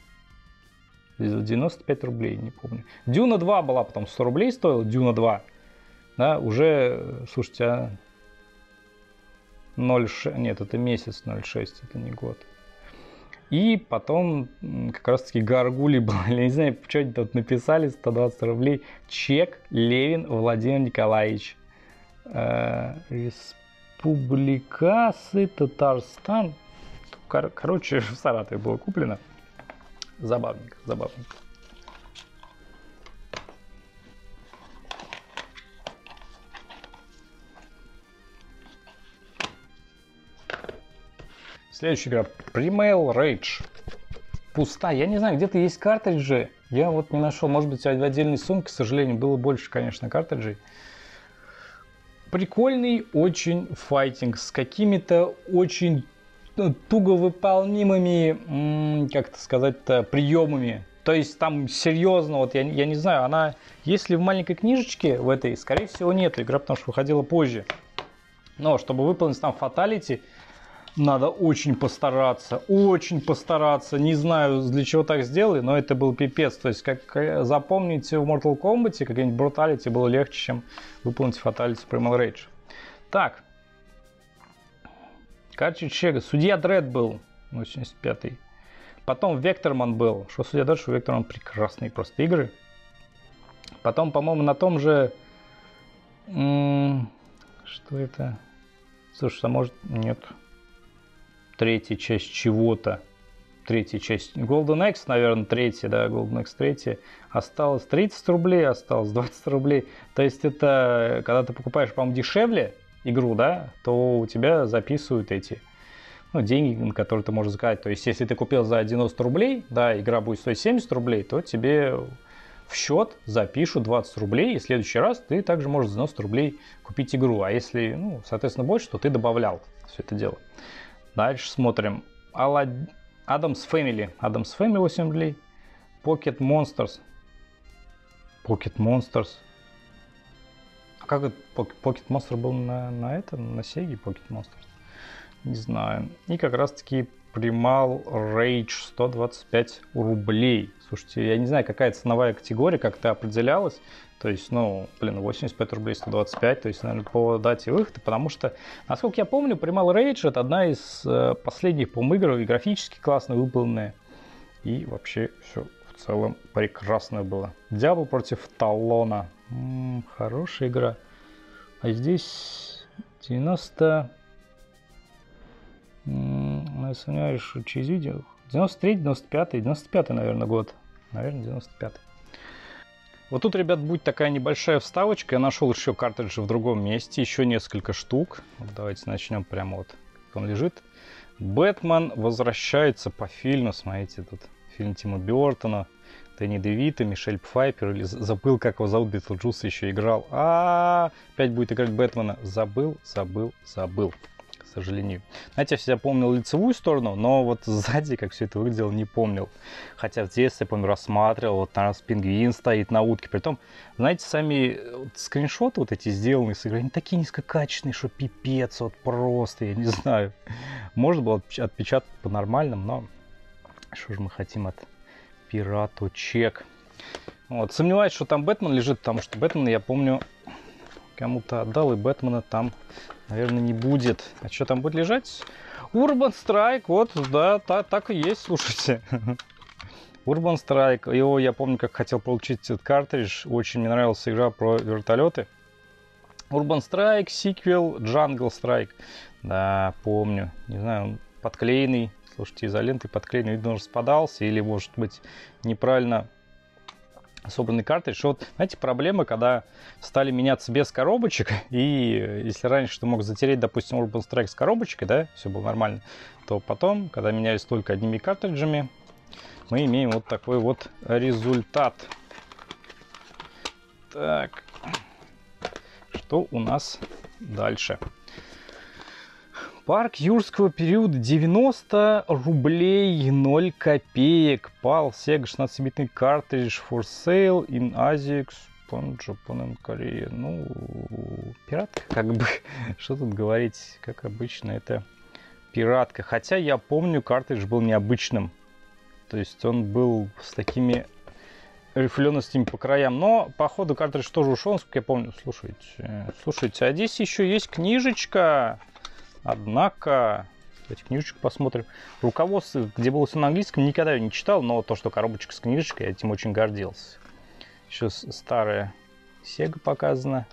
95 рублей, не помню. Дюна 2 была потом 100 рублей стоила, Дюна 2. Да, уже, слушайте, а 0,6, нет, это месяц 0,6, это не год. И потом как раз таки Гаргули был, я не знаю, что они тут написали, 120 рублей, чек Левин Владимир Николаевич. Э, Республикасы Татарстан. Кор- короче, в Саратове было куплено. Забавненько, забавненько. Следующая игра Primal Rage. Пуста. Я не знаю, где-то есть картриджи. Я вот не нашел. Может быть, в отдельной сумке, к сожалению, было больше, конечно, картриджей. Прикольный очень файтинг с какими-то очень ну, туго выполнимыми, как это сказать-то, приемами. То есть там серьезно, вот я, я не знаю, она, если в маленькой книжечке в этой, скорее всего, нет, игра потому что выходила позже. Но чтобы выполнить там фаталити, надо очень постараться, очень постараться. Не знаю, для чего так сделали, но это был пипец. То есть, как э, запомните, в Mortal Kombat какой-нибудь Brutality было легче, чем выполнить Fatality Primal Rage. Так. Картридж Чега. Судья Дред был. 85-й. Потом Векторман был. Что Судья Дред, что Векторман прекрасные просто игры. Потом, по-моему, на том же... Что это? Слушай, а может... Нет третья часть чего-то. Третья часть. Golden X, наверное, третья, да, Golden X третья. Осталось 30 рублей, осталось 20 рублей. То есть это, когда ты покупаешь, по-моему, дешевле игру, да, то у тебя записывают эти ну, деньги, на которые ты можешь заказать. То есть, если ты купил за 90 рублей, да, игра будет стоить 70 рублей, то тебе в счет запишут 20 рублей, и в следующий раз ты также можешь за 90 рублей купить игру. А если, ну, соответственно, больше, то ты добавлял все это дело. Дальше смотрим. Аллад... Адамс Family. Адамс Family 8 рублей. Pocket Monsters. Pocket Monsters. А как это Pocket Monster был на, на этом, на Sega Pocket Monsters? Не знаю. И как раз таки Primal Rage 125 рублей. Слушайте, я не знаю, какая ценовая категория, как это определялось. То есть, ну, блин, 85 рублей 125, то есть, наверное, по дате выхода, потому что, насколько я помню, Primal Rage это одна из э, последних, по игр, и графически классно выполненная. И вообще все в целом прекрасно было. Дьявол против Талона. М-м, хорошая игра. А здесь 90... М-м, я сомневаюсь, через видео... 93, 95, 95, наверное, год. Наверное, 95. Вот тут, ребят, будет такая небольшая вставочка. Я нашел еще картриджи в другом месте, еще несколько штук. Давайте начнем прямо вот, как он лежит. Бэтмен возвращается по фильму. Смотрите, тут фильм Тима Бертона, Дэнни Девита, Мишель Пфайффер, или забыл, как его зовут, Битлджус еще играл. А, -а, а, опять будет играть Бэтмена. Забыл, забыл, забыл сожалению. Знаете, я всегда помнил лицевую сторону, но вот сзади, как все это выглядело, не помнил. Хотя в детстве, я помню, рассматривал, вот там пингвин стоит на утке. Притом, знаете, сами вот, скриншоты вот эти сделанные с игры, они такие низкокачественные, что пипец, вот просто, я не знаю. Можно было отпечатать по-нормальному, но что же мы хотим от пираточек. Вот, сомневаюсь, что там Бэтмен лежит, потому что Бэтмен, я помню, кому-то отдал, и Бэтмена там Наверное, не будет. А что там будет лежать? Urban Strike, вот, да, та, так и есть, слушайте. Urban Strike, его я помню, как хотел получить этот картридж. Очень мне нравилась игра про вертолеты. Urban Strike, сиквел, Jungle Strike. Да, помню. Не знаю, он подклеенный. Слушайте, изолентой подклеенный, видно, он распадался. Или, может быть, неправильно собранный картридж. Вот, знаете, проблема, когда стали меняться без коробочек, и если раньше ты мог затереть, допустим, Urban Strike с коробочкой, да, все было нормально, то потом, когда менялись только одними картриджами, мы имеем вот такой вот результат. Так, что у нас дальше? Парк юрского периода 90 рублей 0 копеек. Пал Sega 16-битный картридж for sale in ASICS Japan, Japan and Korea. Ну, пиратка, как бы, что тут говорить, как обычно, это пиратка. Хотя я помню, картридж был необычным. То есть он был с такими рифленостями по краям. Но, походу, картридж тоже ушел, насколько я помню. Слушайте, слушайте, а здесь еще есть книжечка. Однако, давайте книжечку посмотрим. Руководство, где было все на английском, никогда ее не читал, но то, что коробочка с книжечкой, я этим очень гордился. Еще старая Sega показана.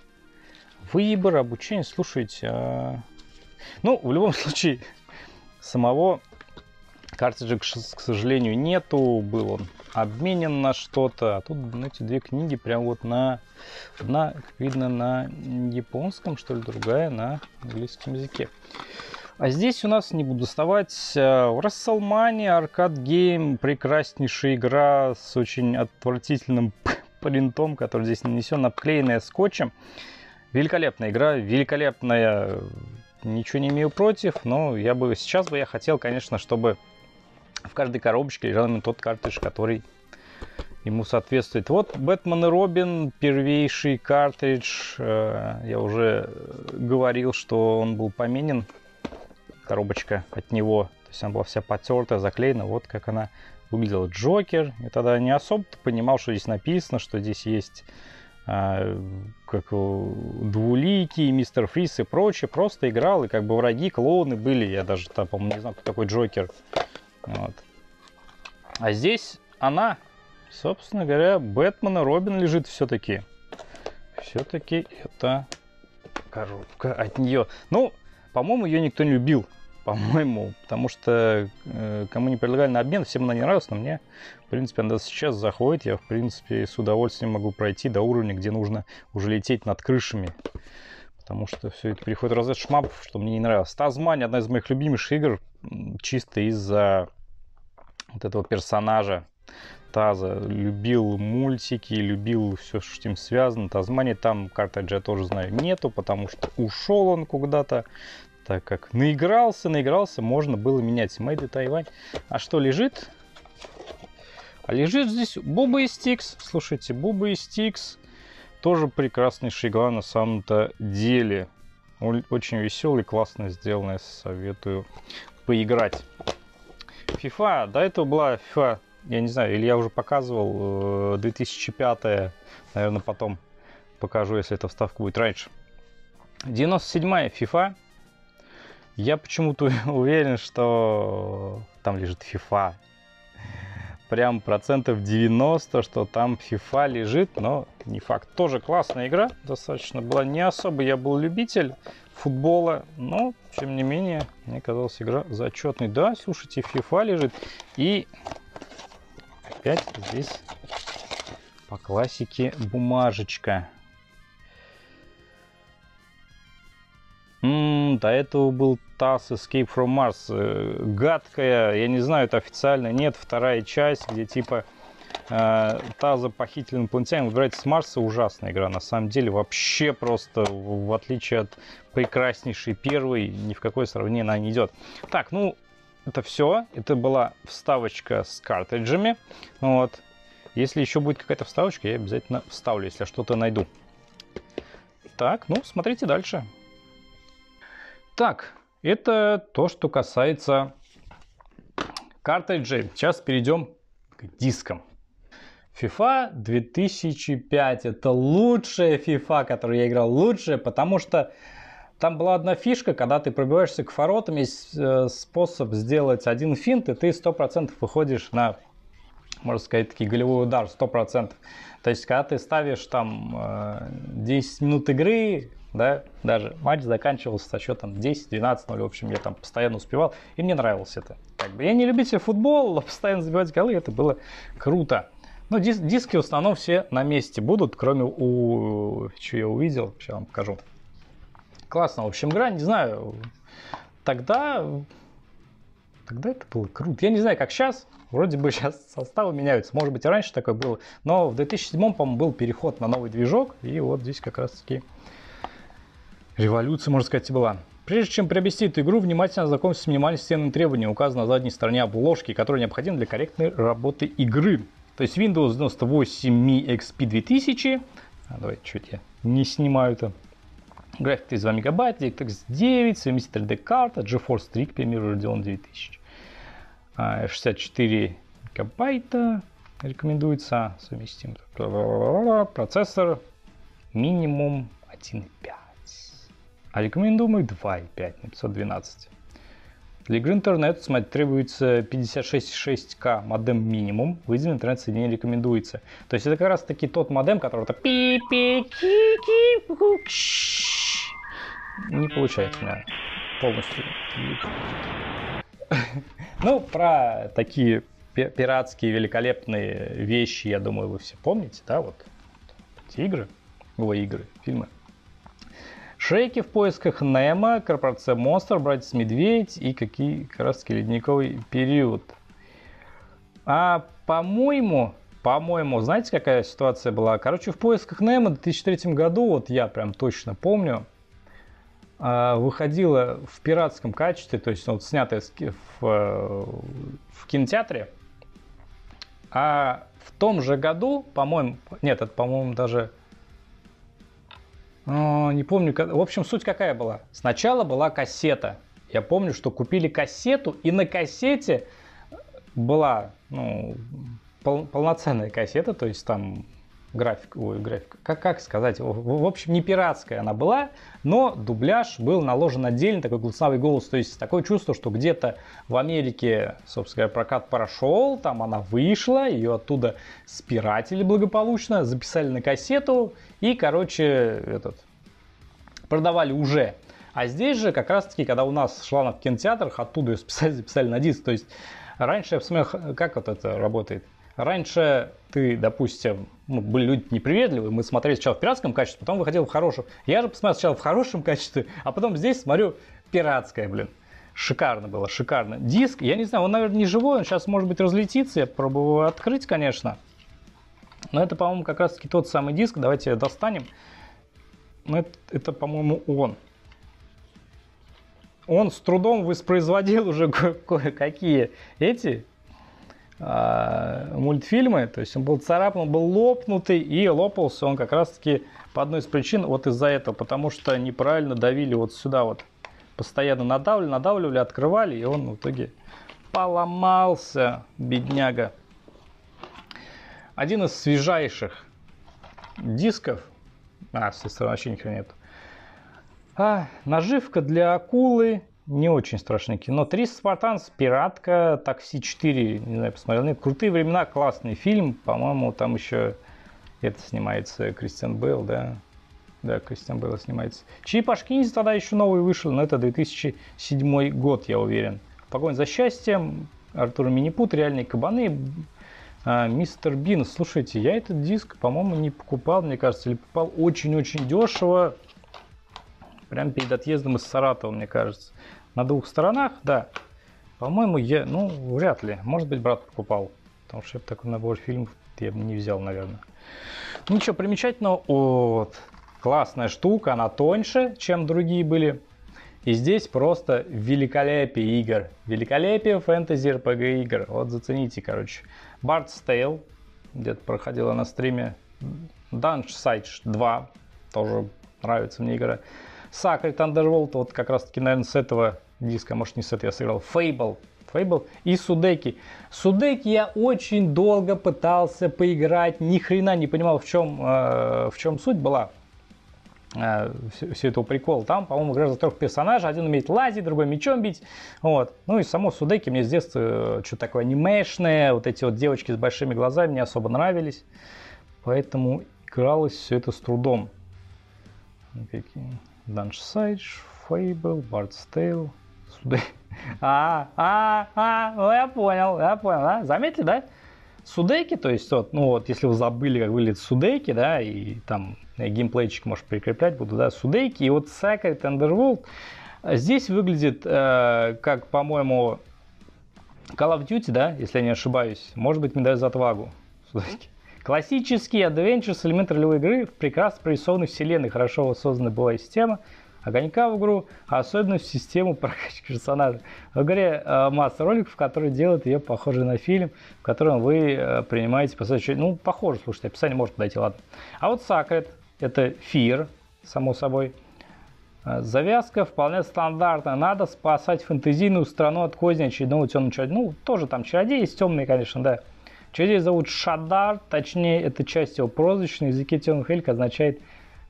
Выбор, обучение, слушайте. А... Ну, в любом случае, самого картриджа, к сожалению, нету. Был он обменен на что-то. А тут, знаете, две книги прям вот на... Одна, видно, на японском, что ли, другая на английском языке. А здесь у нас, не буду доставать, WrestleMania Arcade Game, прекраснейшая игра с очень отвратительным принтом, который здесь нанесен, обклеенная скотчем. Великолепная игра, великолепная, ничего не имею против, но я бы сейчас бы я хотел, конечно, чтобы в каждой коробочке лежал именно тот картридж, который ему соответствует. Вот Бэтмен и Робин, первейший картридж. Э, я уже говорил, что он был поменен. Коробочка от него. То есть она была вся потертая, заклеена. Вот как она выглядела. Джокер. И тогда не особо понимал, что здесь написано, что здесь есть а, как двуликий, мистер Фрис и прочее. Просто играл, и как бы враги, клоуны были. Я даже там, по-моему, не знаю, кто такой Джокер. Вот. А здесь она, собственно говоря, Бэтмен и Робин лежит все-таки. Все-таки это коробка от нее. Ну, по-моему, ее никто не любил. По-моему, потому что э, кому не предлагали на обмен, всем она не нравилась, но мне, в принципе, она сейчас заходит. Я, в принципе, с удовольствием могу пройти до уровня, где нужно уже лететь над крышами. Потому что все это переходит в разряд шмапов, что мне не нравилось. Тазмания одна из моих любимых игр, чисто из-за вот этого персонажа Таза. Любил мультики, любил все, что с ним связано. Тазмания там, картриджа тоже знаю, нету, потому что ушел он куда-то. так как наигрался, наигрался, можно было менять. Made Taiwan. А что лежит? А лежит здесь Буба и Стикс. Слушайте, Буба и Стикс тоже прекраснейшая игра на самом-то деле. Очень веселый, классно сделанная, советую поиграть. FIFA, до этого была FIFA, я не знаю, или я уже показывал, 2005, э, наверное, потом покажу, если эта вставка будет раньше. 97-я FIFA. Я почему-то уверен, что там лежит FIFA прям процентов 90, что там FIFA лежит, но не факт. Тоже классная игра, достаточно была. Не особо я был любитель футбола, но, тем не менее, мне казалась игра зачетной. Да, слушайте, FIFA лежит. И опять здесь по классике бумажечка. До этого был TAS Escape from Mars. Э, гадкая, я не знаю, это официально нет, вторая часть, где типа э, Таза похитили инопланетяне. Выбирайте с Марса ужасная игра. На самом деле вообще просто, в отличие от прекраснейшей первой, ни в какое сравнение она не идет. Так, ну, это все. Это была вставочка с картриджами. Вот. Если еще будет какая-то вставочка, я обязательно вставлю, если что-то найду. Так, ну, смотрите дальше. Так, это то, что касается картриджей. Сейчас перейдем к дискам. FIFA 2005 это лучшая FIFA, которую я играл. Лучшая, потому что там была одна фишка, когда ты пробиваешься к воротам, есть э, способ сделать один финт, и ты 100% выходишь на, можно сказать, такой голевой удар, 100%. То есть, когда ты ставишь там 10 э, минут игры, да, даже матч заканчивался со счетом 10-12-0, в общем, я там постоянно успевал, и мне нравилось это. Как бы я не любитель футбола, постоянно забивать голы, это было круто. Но дис диски в основном все на месте будут, кроме у... Что я увидел, сейчас вам покажу. Классно, в общем, игра, не знаю, тогда... Тогда это было круто. Я не знаю, как сейчас. Вроде бы сейчас составы меняются. Может быть, и раньше такое было. Но в 2007, по-моему, был переход на новый движок. И вот здесь как раз-таки Революция, можно сказать, была. Прежде чем приобрести эту игру, внимательно ознакомьтесь с минимальными системными требованиями, указанными на задней стороне обложки, которые необходимы для корректной работы игры. То есть Windows 98 XP 2000. А, давайте, чуть я не снимаю это. График 32 мегабайта, DirectX 9, совместитель D-карта, GeForce 3, к примеру, Radeon 9000. 64 мегабайта рекомендуется совместим. Процессор минимум 1.5 а рекомендуемый 2.5 на 512. Для игры интернет требуется 56.6К модем минимум, выделенный интернет соединение рекомендуется. То есть это как раз таки тот модем, который то пи пи ки ки Не получается у меня полностью. Ну, про такие пиратские великолепные вещи, я думаю, вы все помните, да, вот эти игры, ой, игры, фильмы. Шейки в поисках Немо, корпорация Монстр, Братец Медведь и какие как раз ледниковый период. А по-моему, по-моему, знаете, какая ситуация была? Короче, в поисках Немо в 2003 году, вот я прям точно помню, а, выходила в пиратском качестве, то есть вот снятая в, в кинотеатре. А в том же году, по-моему, нет, это, по-моему, даже не помню, в общем, суть какая была. Сначала была кассета. Я помню, что купили кассету, и на кассете была ну, пол, полноценная кассета, то есть там график, ой, график, как, как сказать, в, в общем, не пиратская она была, но дубляж был наложен отдельно, такой голосовой голос, то есть такое чувство, что где-то в Америке, собственно говоря, прокат прошел, там она вышла, ее оттуда спиратили благополучно, записали на кассету и, короче, этот, продавали уже. А здесь же как раз таки, когда у нас шла на кинотеатрах, оттуда ее списали, записали на диск, то есть раньше, я посмотрел, как вот это работает, Раньше ты, допустим, ну, были люди неприветливые, мы смотрели сначала в пиратском качестве, потом выходил в хорошем. Я же посмотрел сначала в хорошем качестве, а потом здесь смотрю пиратское, блин. Шикарно было, шикарно. Диск, я не знаю, он, наверное, не живой, он сейчас, может быть, разлетится. Я пробую открыть, конечно. Но это, по-моему, как раз-таки тот самый диск. Давайте достанем. Ну, это, это по-моему, он. он с трудом воспроизводил уже кое-какие эти мультфильмы. То есть он был царапан, он был лопнутый и лопался он как раз-таки по одной из причин вот из-за этого, потому что неправильно давили вот сюда вот. Постоянно надавливали, надавливали, открывали, и он в итоге поломался, бедняга. Один из свежайших дисков, а, с этой вообще ни хрена нет. А, наживка для акулы, не очень страшное кино. 300 спартанцев, пиратка, такси 4, не знаю, посмотрел. Нет, крутые времена, классный фильм. По-моему, там еще это снимается Кристиан Бейл, да? Да, Кристиан Бейл снимается. Черепашки ниндзя тогда еще новый вышел, но это 2007 год, я уверен. Погонь за счастьем, Артур Минипут, реальные кабаны, а, Мистер Бин, слушайте, я этот диск, по-моему, не покупал, мне кажется, или покупал очень-очень дешево. Прям перед отъездом из Саратова, мне кажется. На двух сторонах, да. По-моему, я, ну, вряд ли. Может быть, брат покупал. Потому что я такой набор фильмов я бы не взял, наверное. Ну, ничего примечательного. Вот. Классная штука, она тоньше, чем другие были. И здесь просто великолепие игр. Великолепие фэнтези RPG игр. Вот зацените, короче. Bard's Tale, где-то проходила на стриме. Dungeon Siege 2, тоже нравится мне игра. Sacred Underworld, вот как раз таки, наверное, с этого диска, может не с этого я сыграл. Fable, Fable и Судеки. Судеки я очень долго пытался поиграть, ни хрена не понимал, в чем, э, в чем суть была э, все, все это прикол. Там, по-моему, игра за трех персонажей. Один умеет лазить, другой мечом бить. Вот. Ну и само Судеки мне с детства э, что-то такое анимешное. Вот эти вот девочки с большими глазами мне особо нравились. Поэтому игралось все это с трудом. Dungeon Siege, Fable, Bard's Tale, Судей. А, а, а, ну я понял, я понял, да? Заметили, да? Судейки, то есть, вот, ну вот, если вы забыли, как выглядят судейки, да, и там геймплейчик, может, прикреплять буду, да, судейки, и вот Sacred Underworld здесь выглядит, э, как, по-моему, Call of Duty, да, если я не ошибаюсь, может быть, медаль за отвагу. Судейки. Классический адвенчер с элементом ролевой игры в прекрасно прорисованной вселенной, хорошо созданная боевая система, огонька в игру, а особенно в систему прокачки персонажа. В игре э, масса роликов, которые делают ее похожей на фильм, в котором вы э, принимаете по сути, ну, похоже, слушайте, описание может подойти, ладно. А вот Sacred, это Fear, само собой. Э, завязка вполне стандартная. Надо спасать фэнтезийную страну от козни очередного темного чародея. Ну, тоже там чародеи есть темные, конечно, да. Чародей зовут Шадар, точнее, это часть его прозвища. На языке темных эльк означает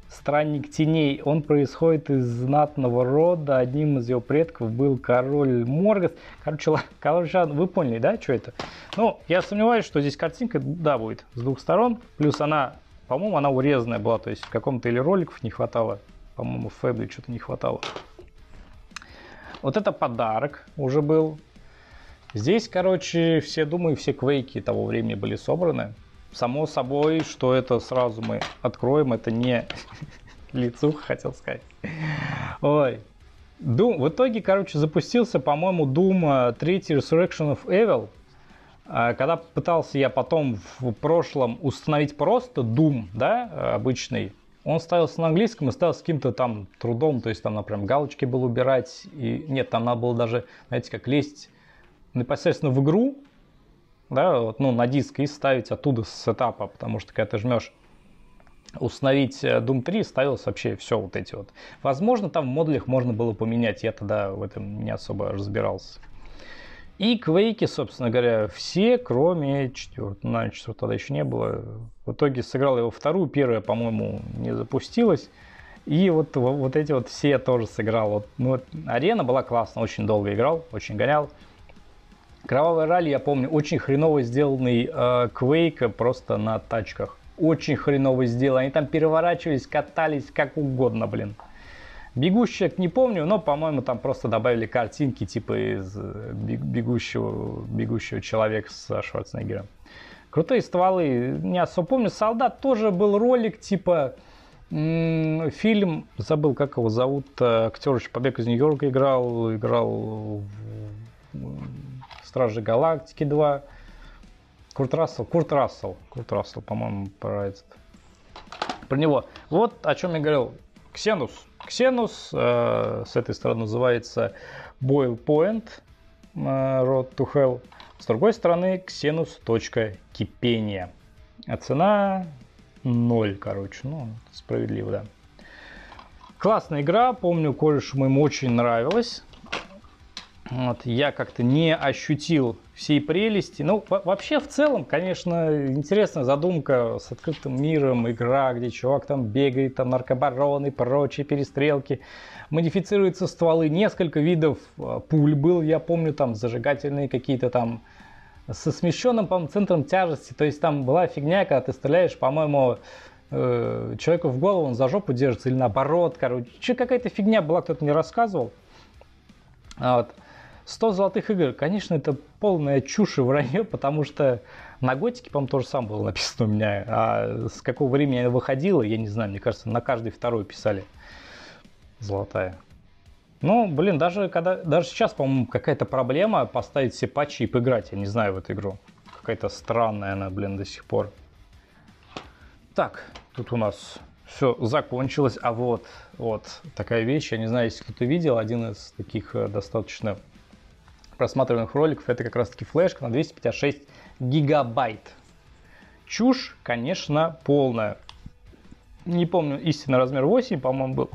странник теней. Он происходит из знатного рода. Одним из его предков был король Моргас. Короче, короче, вы поняли, да, что это? Ну, я сомневаюсь, что здесь картинка, да, будет с двух сторон. Плюс она, по-моему, она урезанная была. То есть в каком-то или роликов не хватало. По-моему, в Фэбле что-то не хватало. Вот это подарок уже был. Здесь, короче, все, думаю, все квейки того времени были собраны. Само собой, что это сразу мы откроем, это не лицуха, хотел сказать. Ой. Doom, в итоге, короче, запустился, по-моему, Doom 3 Resurrection of Evil. А, когда пытался я потом в прошлом установить просто Doom, да, обычный, он ставился на английском и ставился с каким-то там трудом, то есть там, например, галочки было убирать, и нет, там надо было даже, знаете, как лезть непосредственно в игру, да, вот, ну, на диск и ставить оттуда с сетапа, потому что когда ты жмешь установить э, Doom 3, ставилось вообще все вот эти вот. Возможно, там в модулях можно было поменять, я тогда в этом не особо разбирался. И квейки, собственно говоря, все, кроме четвертого. Ну, наверное, четвертого тогда еще не было. В итоге сыграл его вторую, первая, по-моему, не запустилась. И вот, вот эти вот все тоже сыграл. Вот, ну, вот, арена была классная, очень долго играл, очень гонял. Кровавый ралли, я помню, очень хреново сделанный э, просто на тачках. Очень хреново сделан. Они там переворачивались, катались как угодно, блин. Бегущих не помню, но, по-моему, там просто добавили картинки типа из э, бегущего, бегущего человека с Шварценеггером. Крутые стволы, не особо помню. Солдат тоже был ролик типа фильм, забыл, как его зовут, э, актер еще «Побег из Нью-Йорка» играл, играл Стражи Галактики 2. Курт Рассел, Курт Рассел, Курт Рассел, по-моему, про этот. Про него. Вот о чем я говорил. Ксенус. Xenus. Э, с этой стороны называется Boil Point э, Road to Hell. С другой стороны Xenus. Кипения. А цена 0, короче. Ну, справедливо, да. Классная игра. Помню, корешу ему очень нравилось. Вот, я как-то не ощутил всей прелести. Ну, вообще, в целом, конечно, интересная задумка с открытым миром, игра, где чувак там бегает, там наркобароны, прочие перестрелки. Модифицируются стволы, несколько видов а, пуль был, я помню, там зажигательные какие-то там со смещенным, по центром тяжести. То есть там была фигня, когда ты стреляешь, по-моему, э, человеку в голову, он за жопу держится или наоборот, короче. Какая-то фигня была, кто-то мне рассказывал. Вот. 100 золотых игр, конечно, это полная чушь и вранье, потому что на Готике, по-моему, тоже сам было написано у меня. А с какого времени она выходила, я не знаю, мне кажется, на каждый второй писали золотая. Ну, блин, даже когда даже сейчас, по-моему, какая-то проблема поставить все патчи и поиграть, я не знаю, в эту игру. Какая-то странная она, блин, до сих пор. Так, тут у нас все закончилось. А вот, вот такая вещь, я не знаю, если кто-то видел, один из таких э, достаточно просматриваемых роликов, это как раз таки флешка на 256 гигабайт. Чушь, конечно, полная. Не помню, истинный размер 8, по-моему, был.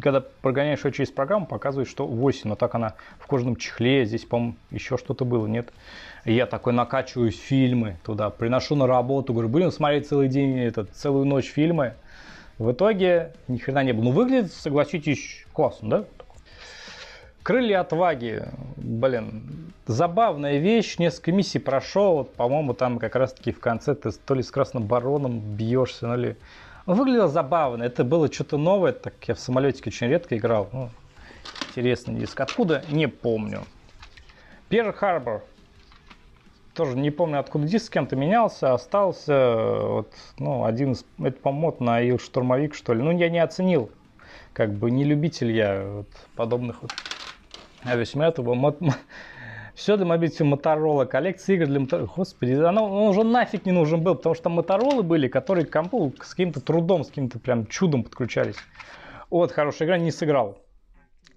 Когда прогоняешь ее через программу, показывает, что 8, но так она в кожаном чехле, здесь, по-моему, еще что-то было, нет. я такой накачиваю фильмы туда, приношу на работу, говорю, будем смотреть целый день, этот, целую ночь фильмы. В итоге ни хрена не было. Ну, выглядит, согласитесь, классно, да? Крылья отваги, блин, забавная вещь, несколько миссий прошел, вот, по-моему, там как раз-таки в конце ты то ли с Красным Бароном бьешься, ну ли... Выглядело забавно, это было что-то новое, так я в самолетике очень редко играл, ну, интересный диск. Откуда? Не помню. Перл Харбор. Тоже не помню, откуда диск с кем-то менялся, остался вот, ну, один из, это, по-моему, на Ил Штурмовик, что ли. Ну, я не оценил, как бы не любитель я вот, подобных вот авиасимулятор мот... Все для мобильности Моторола, коллекция игр для Моторола. Господи, оно, он уже нафиг не нужен был, потому что Моторолы были, которые к компу с каким-то трудом, с каким-то прям чудом подключались. Вот, хорошая игра, не сыграл.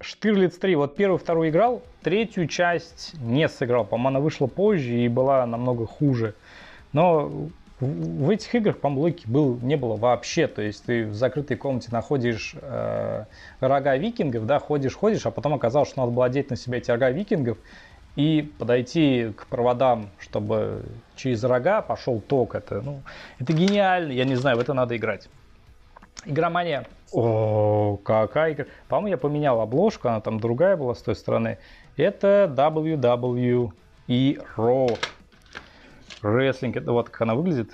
Штирлиц 3, вот первую, вторую играл, третью часть не сыграл. По-моему, она вышла позже и была намного хуже. Но в этих играх, по-моему, логики был, не было вообще. То есть ты в закрытой комнате находишь э, рога викингов, да, ходишь, ходишь, а потом оказалось, что надо было одеть на себя эти рога викингов и подойти к проводам, чтобы через рога пошел ток. Это, ну, это гениально, я не знаю, в это надо играть. Игромания. О, какая игра. По-моему, я поменял обложку, она там другая была с той стороны. Это WWE Raw рестлинг, это вот как она выглядит.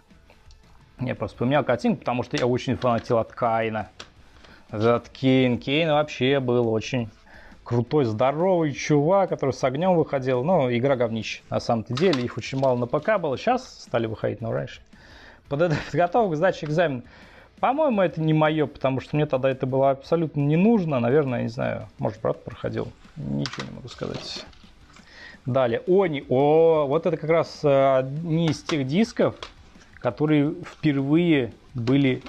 Я просто поменял картинку, потому что я очень фанател от Кайна. Этот Кейн, Кейн вообще был очень крутой, здоровый чувак, который с огнем выходил. Ну, игра говнище, на самом-то деле. Их очень мало на ПК было. Сейчас стали выходить, но раньше. Подготовка к сдаче экзамена. По-моему, это не мое, потому что мне тогда это было абсолютно не нужно. Наверное, не знаю, может, брат проходил. Ничего не могу сказать. Далее, Они. О, вот это как раз э, одни из тех дисков, которые впервые были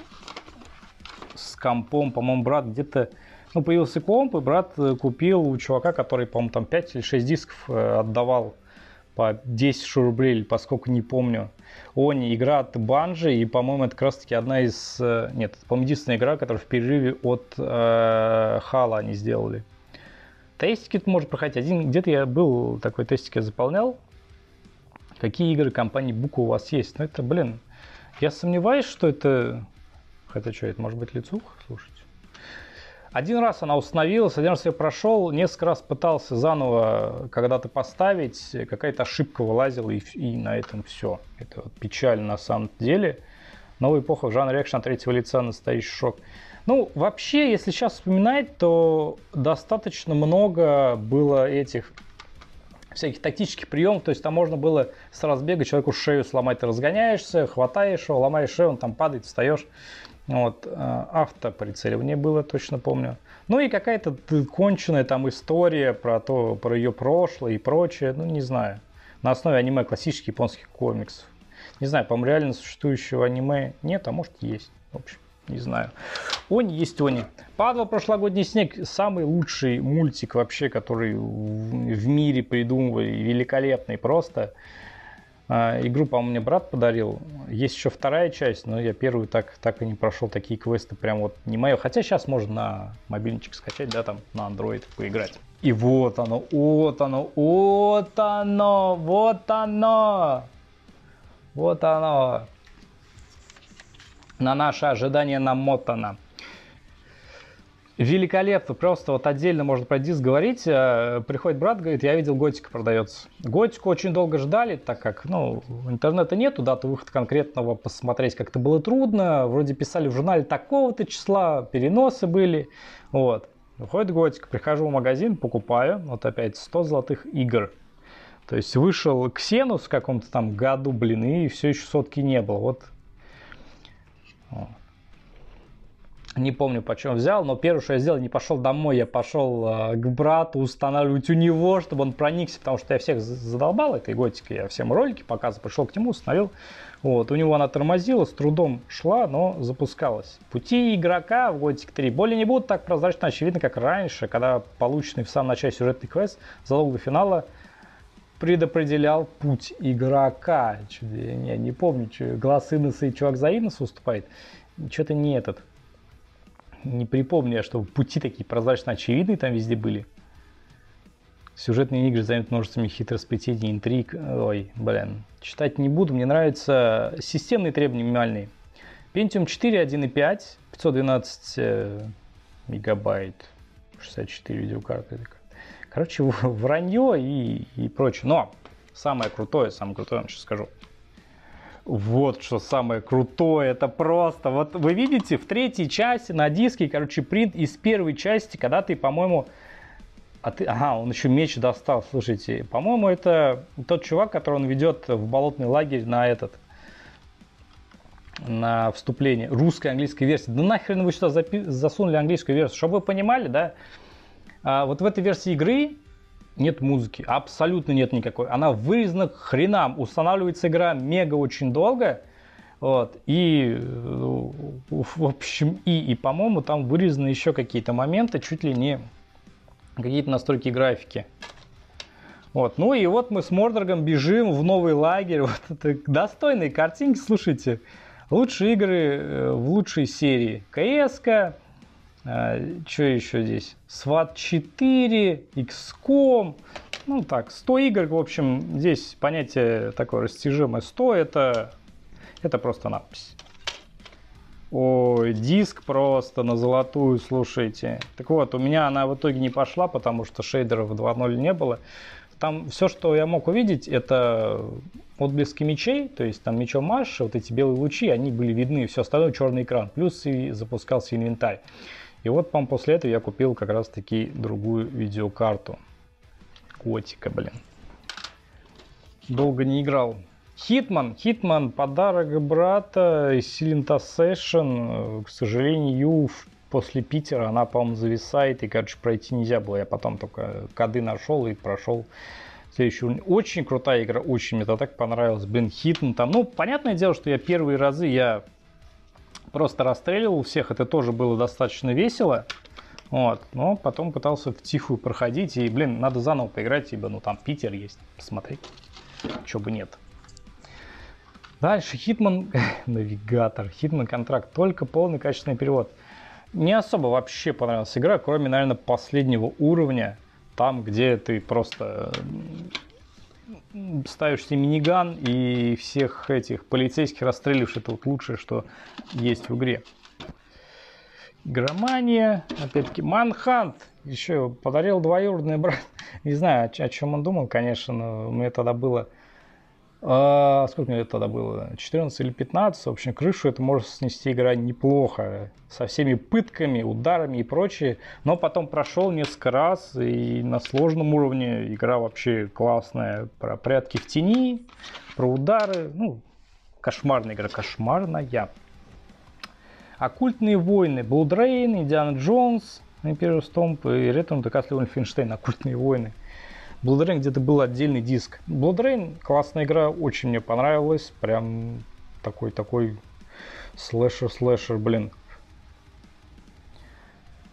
с компом. По-моему, брат где-то... Ну, появился комп, и брат э, купил у чувака, который, по-моему, там 5 или 6 дисков э, отдавал по 10 рублей, или поскольку не помню. Они, игра от Банжи, и, по-моему, это как раз-таки одна из... Нет, это, по-моему, единственная игра, которая в перерыве от э, Хала они сделали. Тестики ты можешь проходить. Один, где-то я был, такой тестик я заполнял. Какие игры компании Бука у вас есть? Ну это, блин, я сомневаюсь, что это... Хотя что, это может быть лицух? Слушайте. Один раз она установилась, один раз я прошел, несколько раз пытался заново когда-то поставить, какая-то ошибка вылазила, и, и на этом все. Это вот печально на самом деле. Новая эпоха в жанре экшен третьего лица, настоящий шок. Ну, вообще, если сейчас вспоминать, то достаточно много было этих всяких тактических приемов, то есть там можно было с разбега человеку шею сломать, ты разгоняешься, хватаешь его, ломаешь шею, он там падает, встаешь. Вот, э, автоприцеливание было, точно помню. Ну и какая-то конченая там история про то, про ее прошлое и прочее, ну не знаю. На основе аниме классических японских комиксов. Не знаю, по-моему, реально существующего аниме нет, а может есть. В общем. Не знаю. Они есть они. Падал прошлогодний снег. Самый лучший мультик вообще, который в мире придумывали. Великолепный просто. А, игру, по-моему, мне брат подарил. Есть еще вторая часть, но я первую так, так и не прошел. Такие квесты прям вот не мое. Хотя сейчас можно на мобильничек скачать, да, там на Android поиграть. И вот оно, вот оно, вот оно, вот оно. Вот оно. На наше ожидание намотано. Великолепно, просто вот отдельно можно про диск говорить. Э, приходит брат, говорит, я видел Готика продается. Готику очень долго ждали, так как, ну, интернета нету, дату выхода конкретного посмотреть как-то было трудно. Вроде писали в журнале такого-то числа, переносы были, вот. Выходит Готик, прихожу в магазин, покупаю, вот опять 100 золотых игр. То есть вышел Ксенус в каком-то там году, блин, и все еще сотки не было. Вот не помню, почем взял, но первое, что я сделал, не пошел домой, я пошел э, к брату устанавливать у него, чтобы он проникся, потому что я всех задолбал этой готикой, я всем ролики показывал, пришел к нему, установил. Вот, у него она тормозила, с трудом шла, но запускалась. Пути игрока в Готик 3 более не будут так прозрачно очевидно, как раньше, когда полученный в самом начале сюжетный квест залог до финала предопределял путь игрока. Я не помню, что глаз Иноса и чувак за Иноса выступает. Что-то не этот не припомню, что пути такие прозрачно очевидные там везде были. Сюжетные игры заняты множествами хитросплетений, интриг. Ой, блин, читать не буду. Мне нравятся системные требования минимальные. Pentium 4, 1.5, 512 мегабайт, 64 видеокарты. Короче, вранье и, и прочее. Но самое крутое, самое крутое, я сейчас скажу. Вот что самое крутое, это просто, вот вы видите в третьей части на диске, короче, принт из первой части, когда ты, по-моему, а ты, ага, он еще меч достал, слушайте, по-моему, это тот чувак, который он ведет в болотный лагерь на этот, на вступление, русской английской версии. Да нахрен вы сюда запи- засунули английскую версию, чтобы вы понимали, да, а вот в этой версии игры нет музыки, абсолютно нет никакой. Она вырезана к хренам, устанавливается игра мега очень долго. Вот, и, э, в общем, и, и по-моему, там вырезаны еще какие-то моменты, чуть ли не какие-то настройки графики. Вот, ну и вот мы с Мордоргом бежим в новый лагерь. Вот это достойные картинки, слушайте. Лучшие игры э, в лучшей серии. КС, а, что еще здесь? SWAT 4, XCOM. Ну так, 100 игр, в общем, здесь понятие такое растяжимое. 100 это, это просто надпись. Ой, диск просто на золотую, слушайте. Так вот, у меня она в итоге не пошла, потому что шейдеров 2.0 не было. Там все, что я мог увидеть, это отблески мечей, то есть там мечом Маш, вот эти белые лучи, они были видны, все остальное черный экран. Плюс и запускался инвентарь. И вот, по после этого я купил как раз таки другую видеокарту. Готика, блин. Долго не играл. Hitman, Hitman, подарок брата из Silent Assassin. К сожалению, после Питера она, по-моему, зависает, и, короче, пройти нельзя было. Я потом только коды нашел и прошел следующий уровень. Очень крутая игра, очень мне это так понравилось. Блин, Hitman там, ну, понятное дело, что я первые разы, я просто расстреливал всех, это тоже было достаточно весело. Вот, но потом пытался в тихую проходить, и, блин, надо заново поиграть, ибо, ну, там Питер есть, посмотреть, чего бы нет. Дальше, Хитман, навигатор, Хитман контракт, только полный качественный перевод. Не особо вообще понравилась игра, кроме, наверное, последнего уровня, там, где ты просто ставишь себе миниган и всех этих полицейских расстреливаешь. Это вот лучшее, что есть в игре. Громания, опять-таки, Манхант. Еще подарил двоюродный брат. Не знаю, о, о чем он думал, конечно, но мне тогда было а, сколько мне лет тогда было? 14 или 15. В общем, крышу это может снести игра неплохо. Со всеми пытками, ударами и прочее. Но потом прошел несколько раз. И на сложном уровне игра вообще классная. Про прятки в тени, про удары. Ну, кошмарная игра, кошмарная. Оккультные войны. BloodRayne, Индиана Джонс, Emperor's Tomb и Return to Castle Wolfenstein. Оккультные войны. BloodRayne где-то был отдельный диск. BloodRayne классная игра, очень мне понравилась. Прям такой-такой слэшер-слэшер, блин.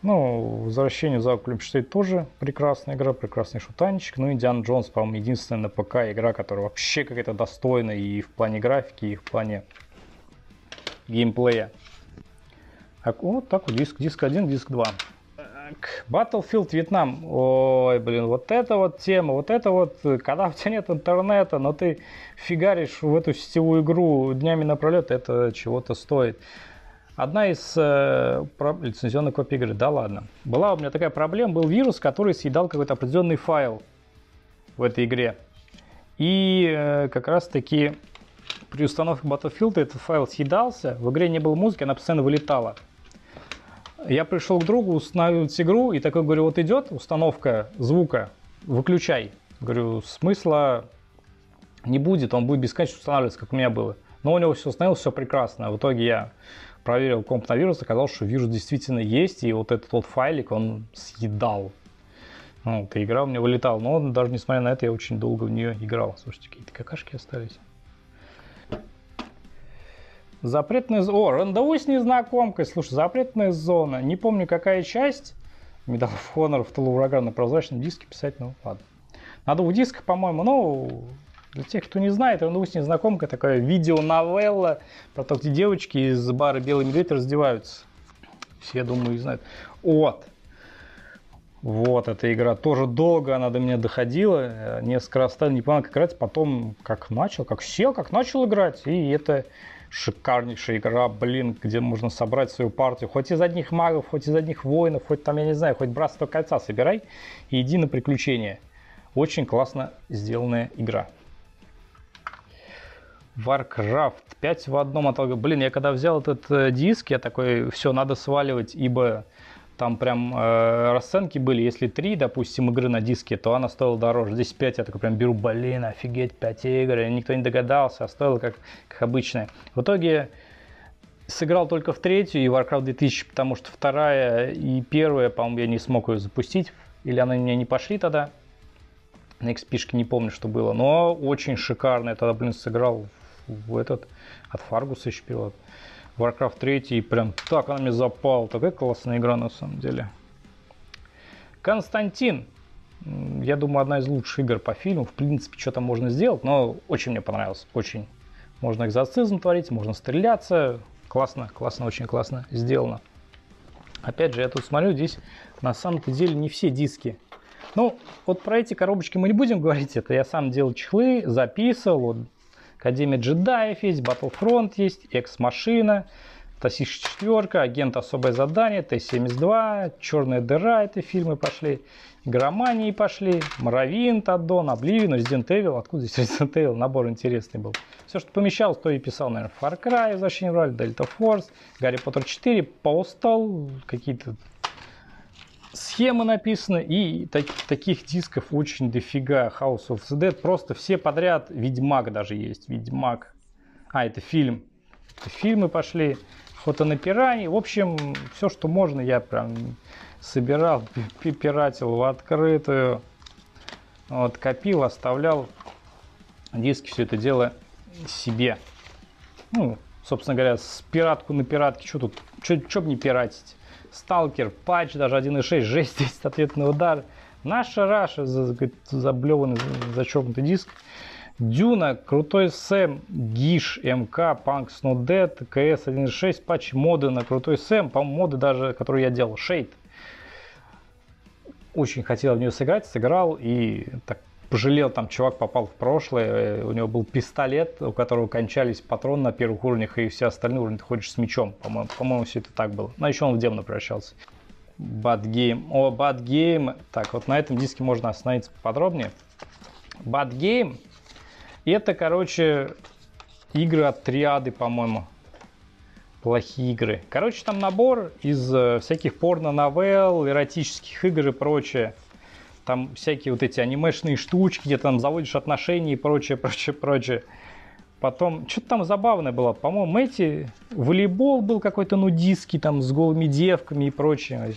Ну, «Возвращение за Клюмштейн» тоже прекрасная игра, прекрасный шутанчик. Ну, «Индиана Джонс», по-моему, единственная на ПК игра, которая вообще какая-то достойная и в плане графики, и в плане геймплея. Так, вот так вот, диск, диск 1, диск 2. Battlefield Вьетнам. Ой, блин, вот это вот тема, вот это вот, когда у тебя нет интернета, но ты фигаришь в эту сетевую игру днями напролет, это чего-то стоит. Одна из э, лицензионных копий игры, да ладно. Была у меня такая проблема, был вирус, который съедал какой-то определенный файл в этой игре. И э, как раз таки при установке Battlefield этот файл съедался, в игре не было музыки, она постоянно вылетала. Я пришел к другу установить игру и такой говорю, вот идет установка звука, выключай. Говорю, смысла не будет, он будет бесконечно устанавливаться, как у меня было. Но у него все установилось, все прекрасно. В итоге я проверил комп на вирус, оказалось, что вирус действительно есть, и вот этот вот файлик он съедал. Вот, и игра у меня вылетала, но даже несмотря на это я очень долго в нее играл. Слушайте, какие-то какашки остались. Запретная зона. О, рандовой с незнакомкой. Слушай, запретная зона. Не помню, какая часть. Medal of Honor в тылу врага на прозрачном диске писать, ну ладно. Надо в дисках, по-моему, ну, для тех, кто не знает, рандовой с незнакомкой такая видео-новелла про то, где девочки из бара Белый Медведь раздеваются. Все, думаю, знают. Вот. Вот эта игра тоже долго она до меня доходила. Несколько раз стал не понял, как играть. Потом как начал, как сел, как начал играть. И это шикарнейшая игра, блин, где можно собрать свою партию. Хоть из одних магов, хоть из одних воинов, хоть там, я не знаю, хоть братство кольца собирай и иди на приключения. Очень классно сделанная игра. Warcraft 5 в одном. Блин, я когда взял этот э, диск, я такой, все, надо сваливать, ибо там прям э, расценки были, если 3, допустим, игры на диске, то она стоила дороже. Здесь 5, я такой прям беру, блин, офигеть, 5 игр, и никто не догадался, а стоило как, как обычная. В итоге сыграл только в третью и Warcraft 2000, потому что вторая и первая, по-моему, я не смог ее запустить, или она мне не пошли тогда. На XP не помню, что было, но очень шикарно. Я тогда, блин, сыграл в этот, от Фаргуса еще пилот. Warcraft 3 и прям так она мне запала. Такая классная игра на самом деле. Константин. Я думаю, одна из лучших игр по фильму. В принципе, что там можно сделать, но очень мне понравилось. Очень. Можно экзорцизм творить, можно стреляться. Классно, классно, очень классно сделано. Опять же, я тут смотрю, здесь на самом-то деле не все диски. Ну, вот про эти коробочки мы не будем говорить. Это я сам делал чехлы, записывал. Вот Академия джедаев есть, Battlefront есть, Экс-машина, Т-4, Агент особое задание, Т-72, Черная дыра, это фильмы пошли, Игромании пошли, Моровинт, Аддон, Обливин, Resident Evil, откуда здесь Resident Evil, набор интересный был. Все, что помещалось, то и писал, наверное, Far Cry, Возвращение Delta Force, Гарри Поттер 4, Postal, какие-то схемы написаны, и так, таких дисков очень дофига. House of the Dead, просто все подряд. Ведьмак даже есть, Ведьмак. А, это фильм. Это фильмы пошли. Фото на пиране. В общем, все, что можно, я прям собирал, пиратил в открытую. Вот, копил, оставлял диски, все это дело себе. Ну, собственно говоря, с пиратку на пиратке, что тут, что бы не пиратить. Сталкер, патч, даже 1.6, жесть, здесь ответный удар. Наша Раша, заблеванный, зачеркнутый диск. Дюна, крутой Сэм, Gish, МК, Punk's Not Dead, КС 1.6, патч моды на крутой Сэм, по-моему, моды даже, которые я делал, Shade. Очень хотел в нее сыграть, сыграл и так пожалел, там чувак попал в прошлое, э, у него был пистолет, у которого кончались патроны на первых уровнях, и все остальные уровни ты ходишь с мечом, по-моему, по-моему, все это так было. Но еще он в демона превращался. Bad Game. О, Bad Game. Так, вот на этом диске можно остановиться подробнее. Bad Game. Это, короче, игры от триады, по-моему. Плохие игры. Короче, там набор из э, всяких порно-новелл, эротических игр и прочее там всякие вот эти анимешные штучки, где там заводишь отношения и прочее, прочее, прочее. Потом, что-то там забавное было, по-моему, эти, волейбол был какой-то нудистский, там, с голыми девками и прочее.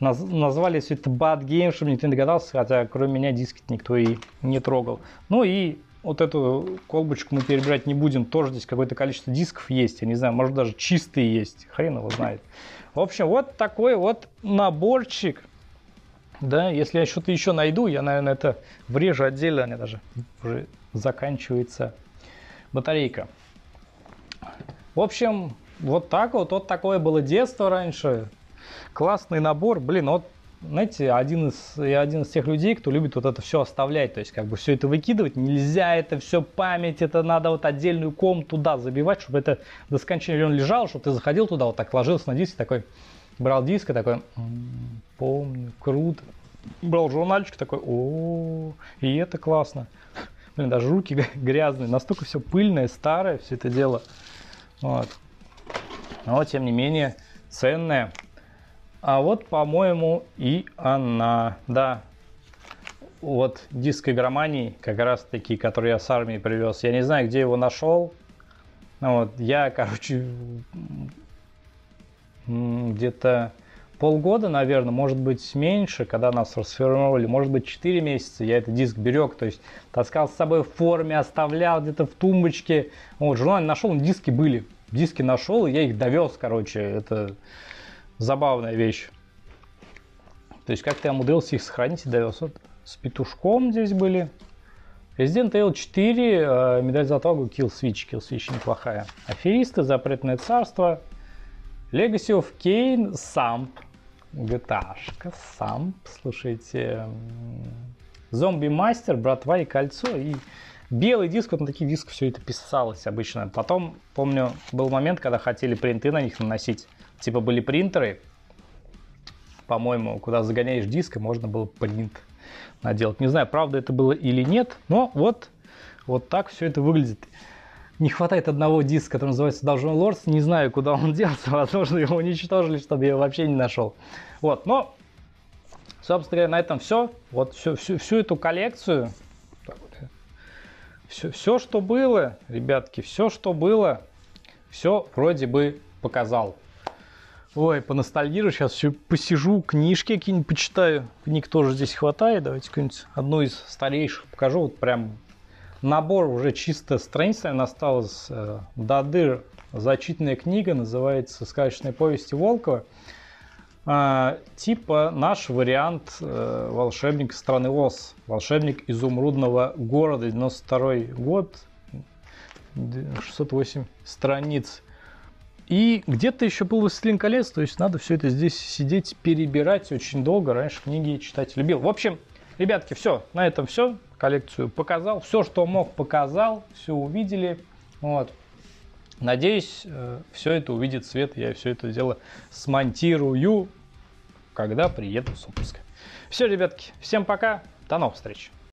Наз, назвали все это Bad Game, чтобы никто не догадался, хотя кроме меня диски никто и не трогал. Ну и вот эту колбочку мы перебирать не будем, тоже здесь какое-то количество дисков есть, я не знаю, может даже чистые есть, хрен его знает. В общем, вот такой вот наборчик. Да, если я что-то еще найду, я, наверное, это врежу отдельно, у меня даже уже заканчивается батарейка. В общем, вот так вот, вот такое было детство раньше. Классный набор. Блин, вот знаете, один из, я один из тех людей, кто любит вот это все оставлять, то есть как бы все это выкидывать, нельзя это все память, это надо вот отдельную ком туда забивать, чтобы это до скончания времени лежало, чтобы ты заходил туда, вот так ложился на диск, такой, брал диск и такой, помню, круто, брал журнальчик такой, о, и это классно, блин, даже руки грязные, настолько все пыльное, старое, все это дело, вот, но тем не менее ценное. А вот, по-моему, и она. Да, вот диск игромании, как раз таки, который я с армии привез. Я не знаю, где его нашел. Вот, я, короче, где-то полгода, наверное, может быть меньше, когда нас расформировали, может быть 4 месяца, я этот диск берег, то есть таскал с собой в форме, оставлял где-то в тумбочке. Вот, журнал нашел, диски были. Диски нашел, и я их довез, короче, это забавная вещь. То есть как-то я умудрился их сохранить и довез. Вот с петушком здесь были. Resident Evil 4, э, медаль за отвагу, Kill Switch. Kill Switch неплохая. Аферисты, Запретное царство, Legacy of Kane, Самп, GTA, Самп, слушайте, Зомби Мастер, Братва и Кольцо и белый диск, вот на такие диски все это писалось обычно. Потом, помню, был момент, когда хотели принты на них наносить типа были принтеры, по-моему, куда загоняешь диск, и можно было принт наделать. Не знаю, правда это было или нет, но вот, вот так все это выглядит. Не хватает одного диска, который называется Dungeon Lords. Не знаю, куда он делся. Возможно, его уничтожили, чтобы я его вообще не нашел. Вот, но, собственно говоря, на этом все. Вот всю, всю, всю эту коллекцию, все, все, что было, ребятки, все, что было, все вроде бы показал. Ой, поностальгирую, сейчас еще посижу, книжки какие-нибудь почитаю. Книг тоже здесь хватает. Давайте какую-нибудь одну из старейших покажу. Вот прям набор уже чисто страниц, наверное, осталось. Э, Дадыр, зачитанная книга, называется «Сказочные повести Волкова». А, типа наш вариант э, волшебник страны Оз. Волшебник изумрудного города, 92 год, 608 страниц. И где-то еще был «Властелин колец», то есть надо все это здесь сидеть, перебирать очень долго. Раньше книги читать любил. В общем, ребятки, все, на этом все. Коллекцию показал. Все, что мог, показал. Все увидели. Вот. Надеюсь, э, все это увидит свет. Я все это дело смонтирую, когда приеду с отпуска. Все, ребятки, всем пока. До новых встреч.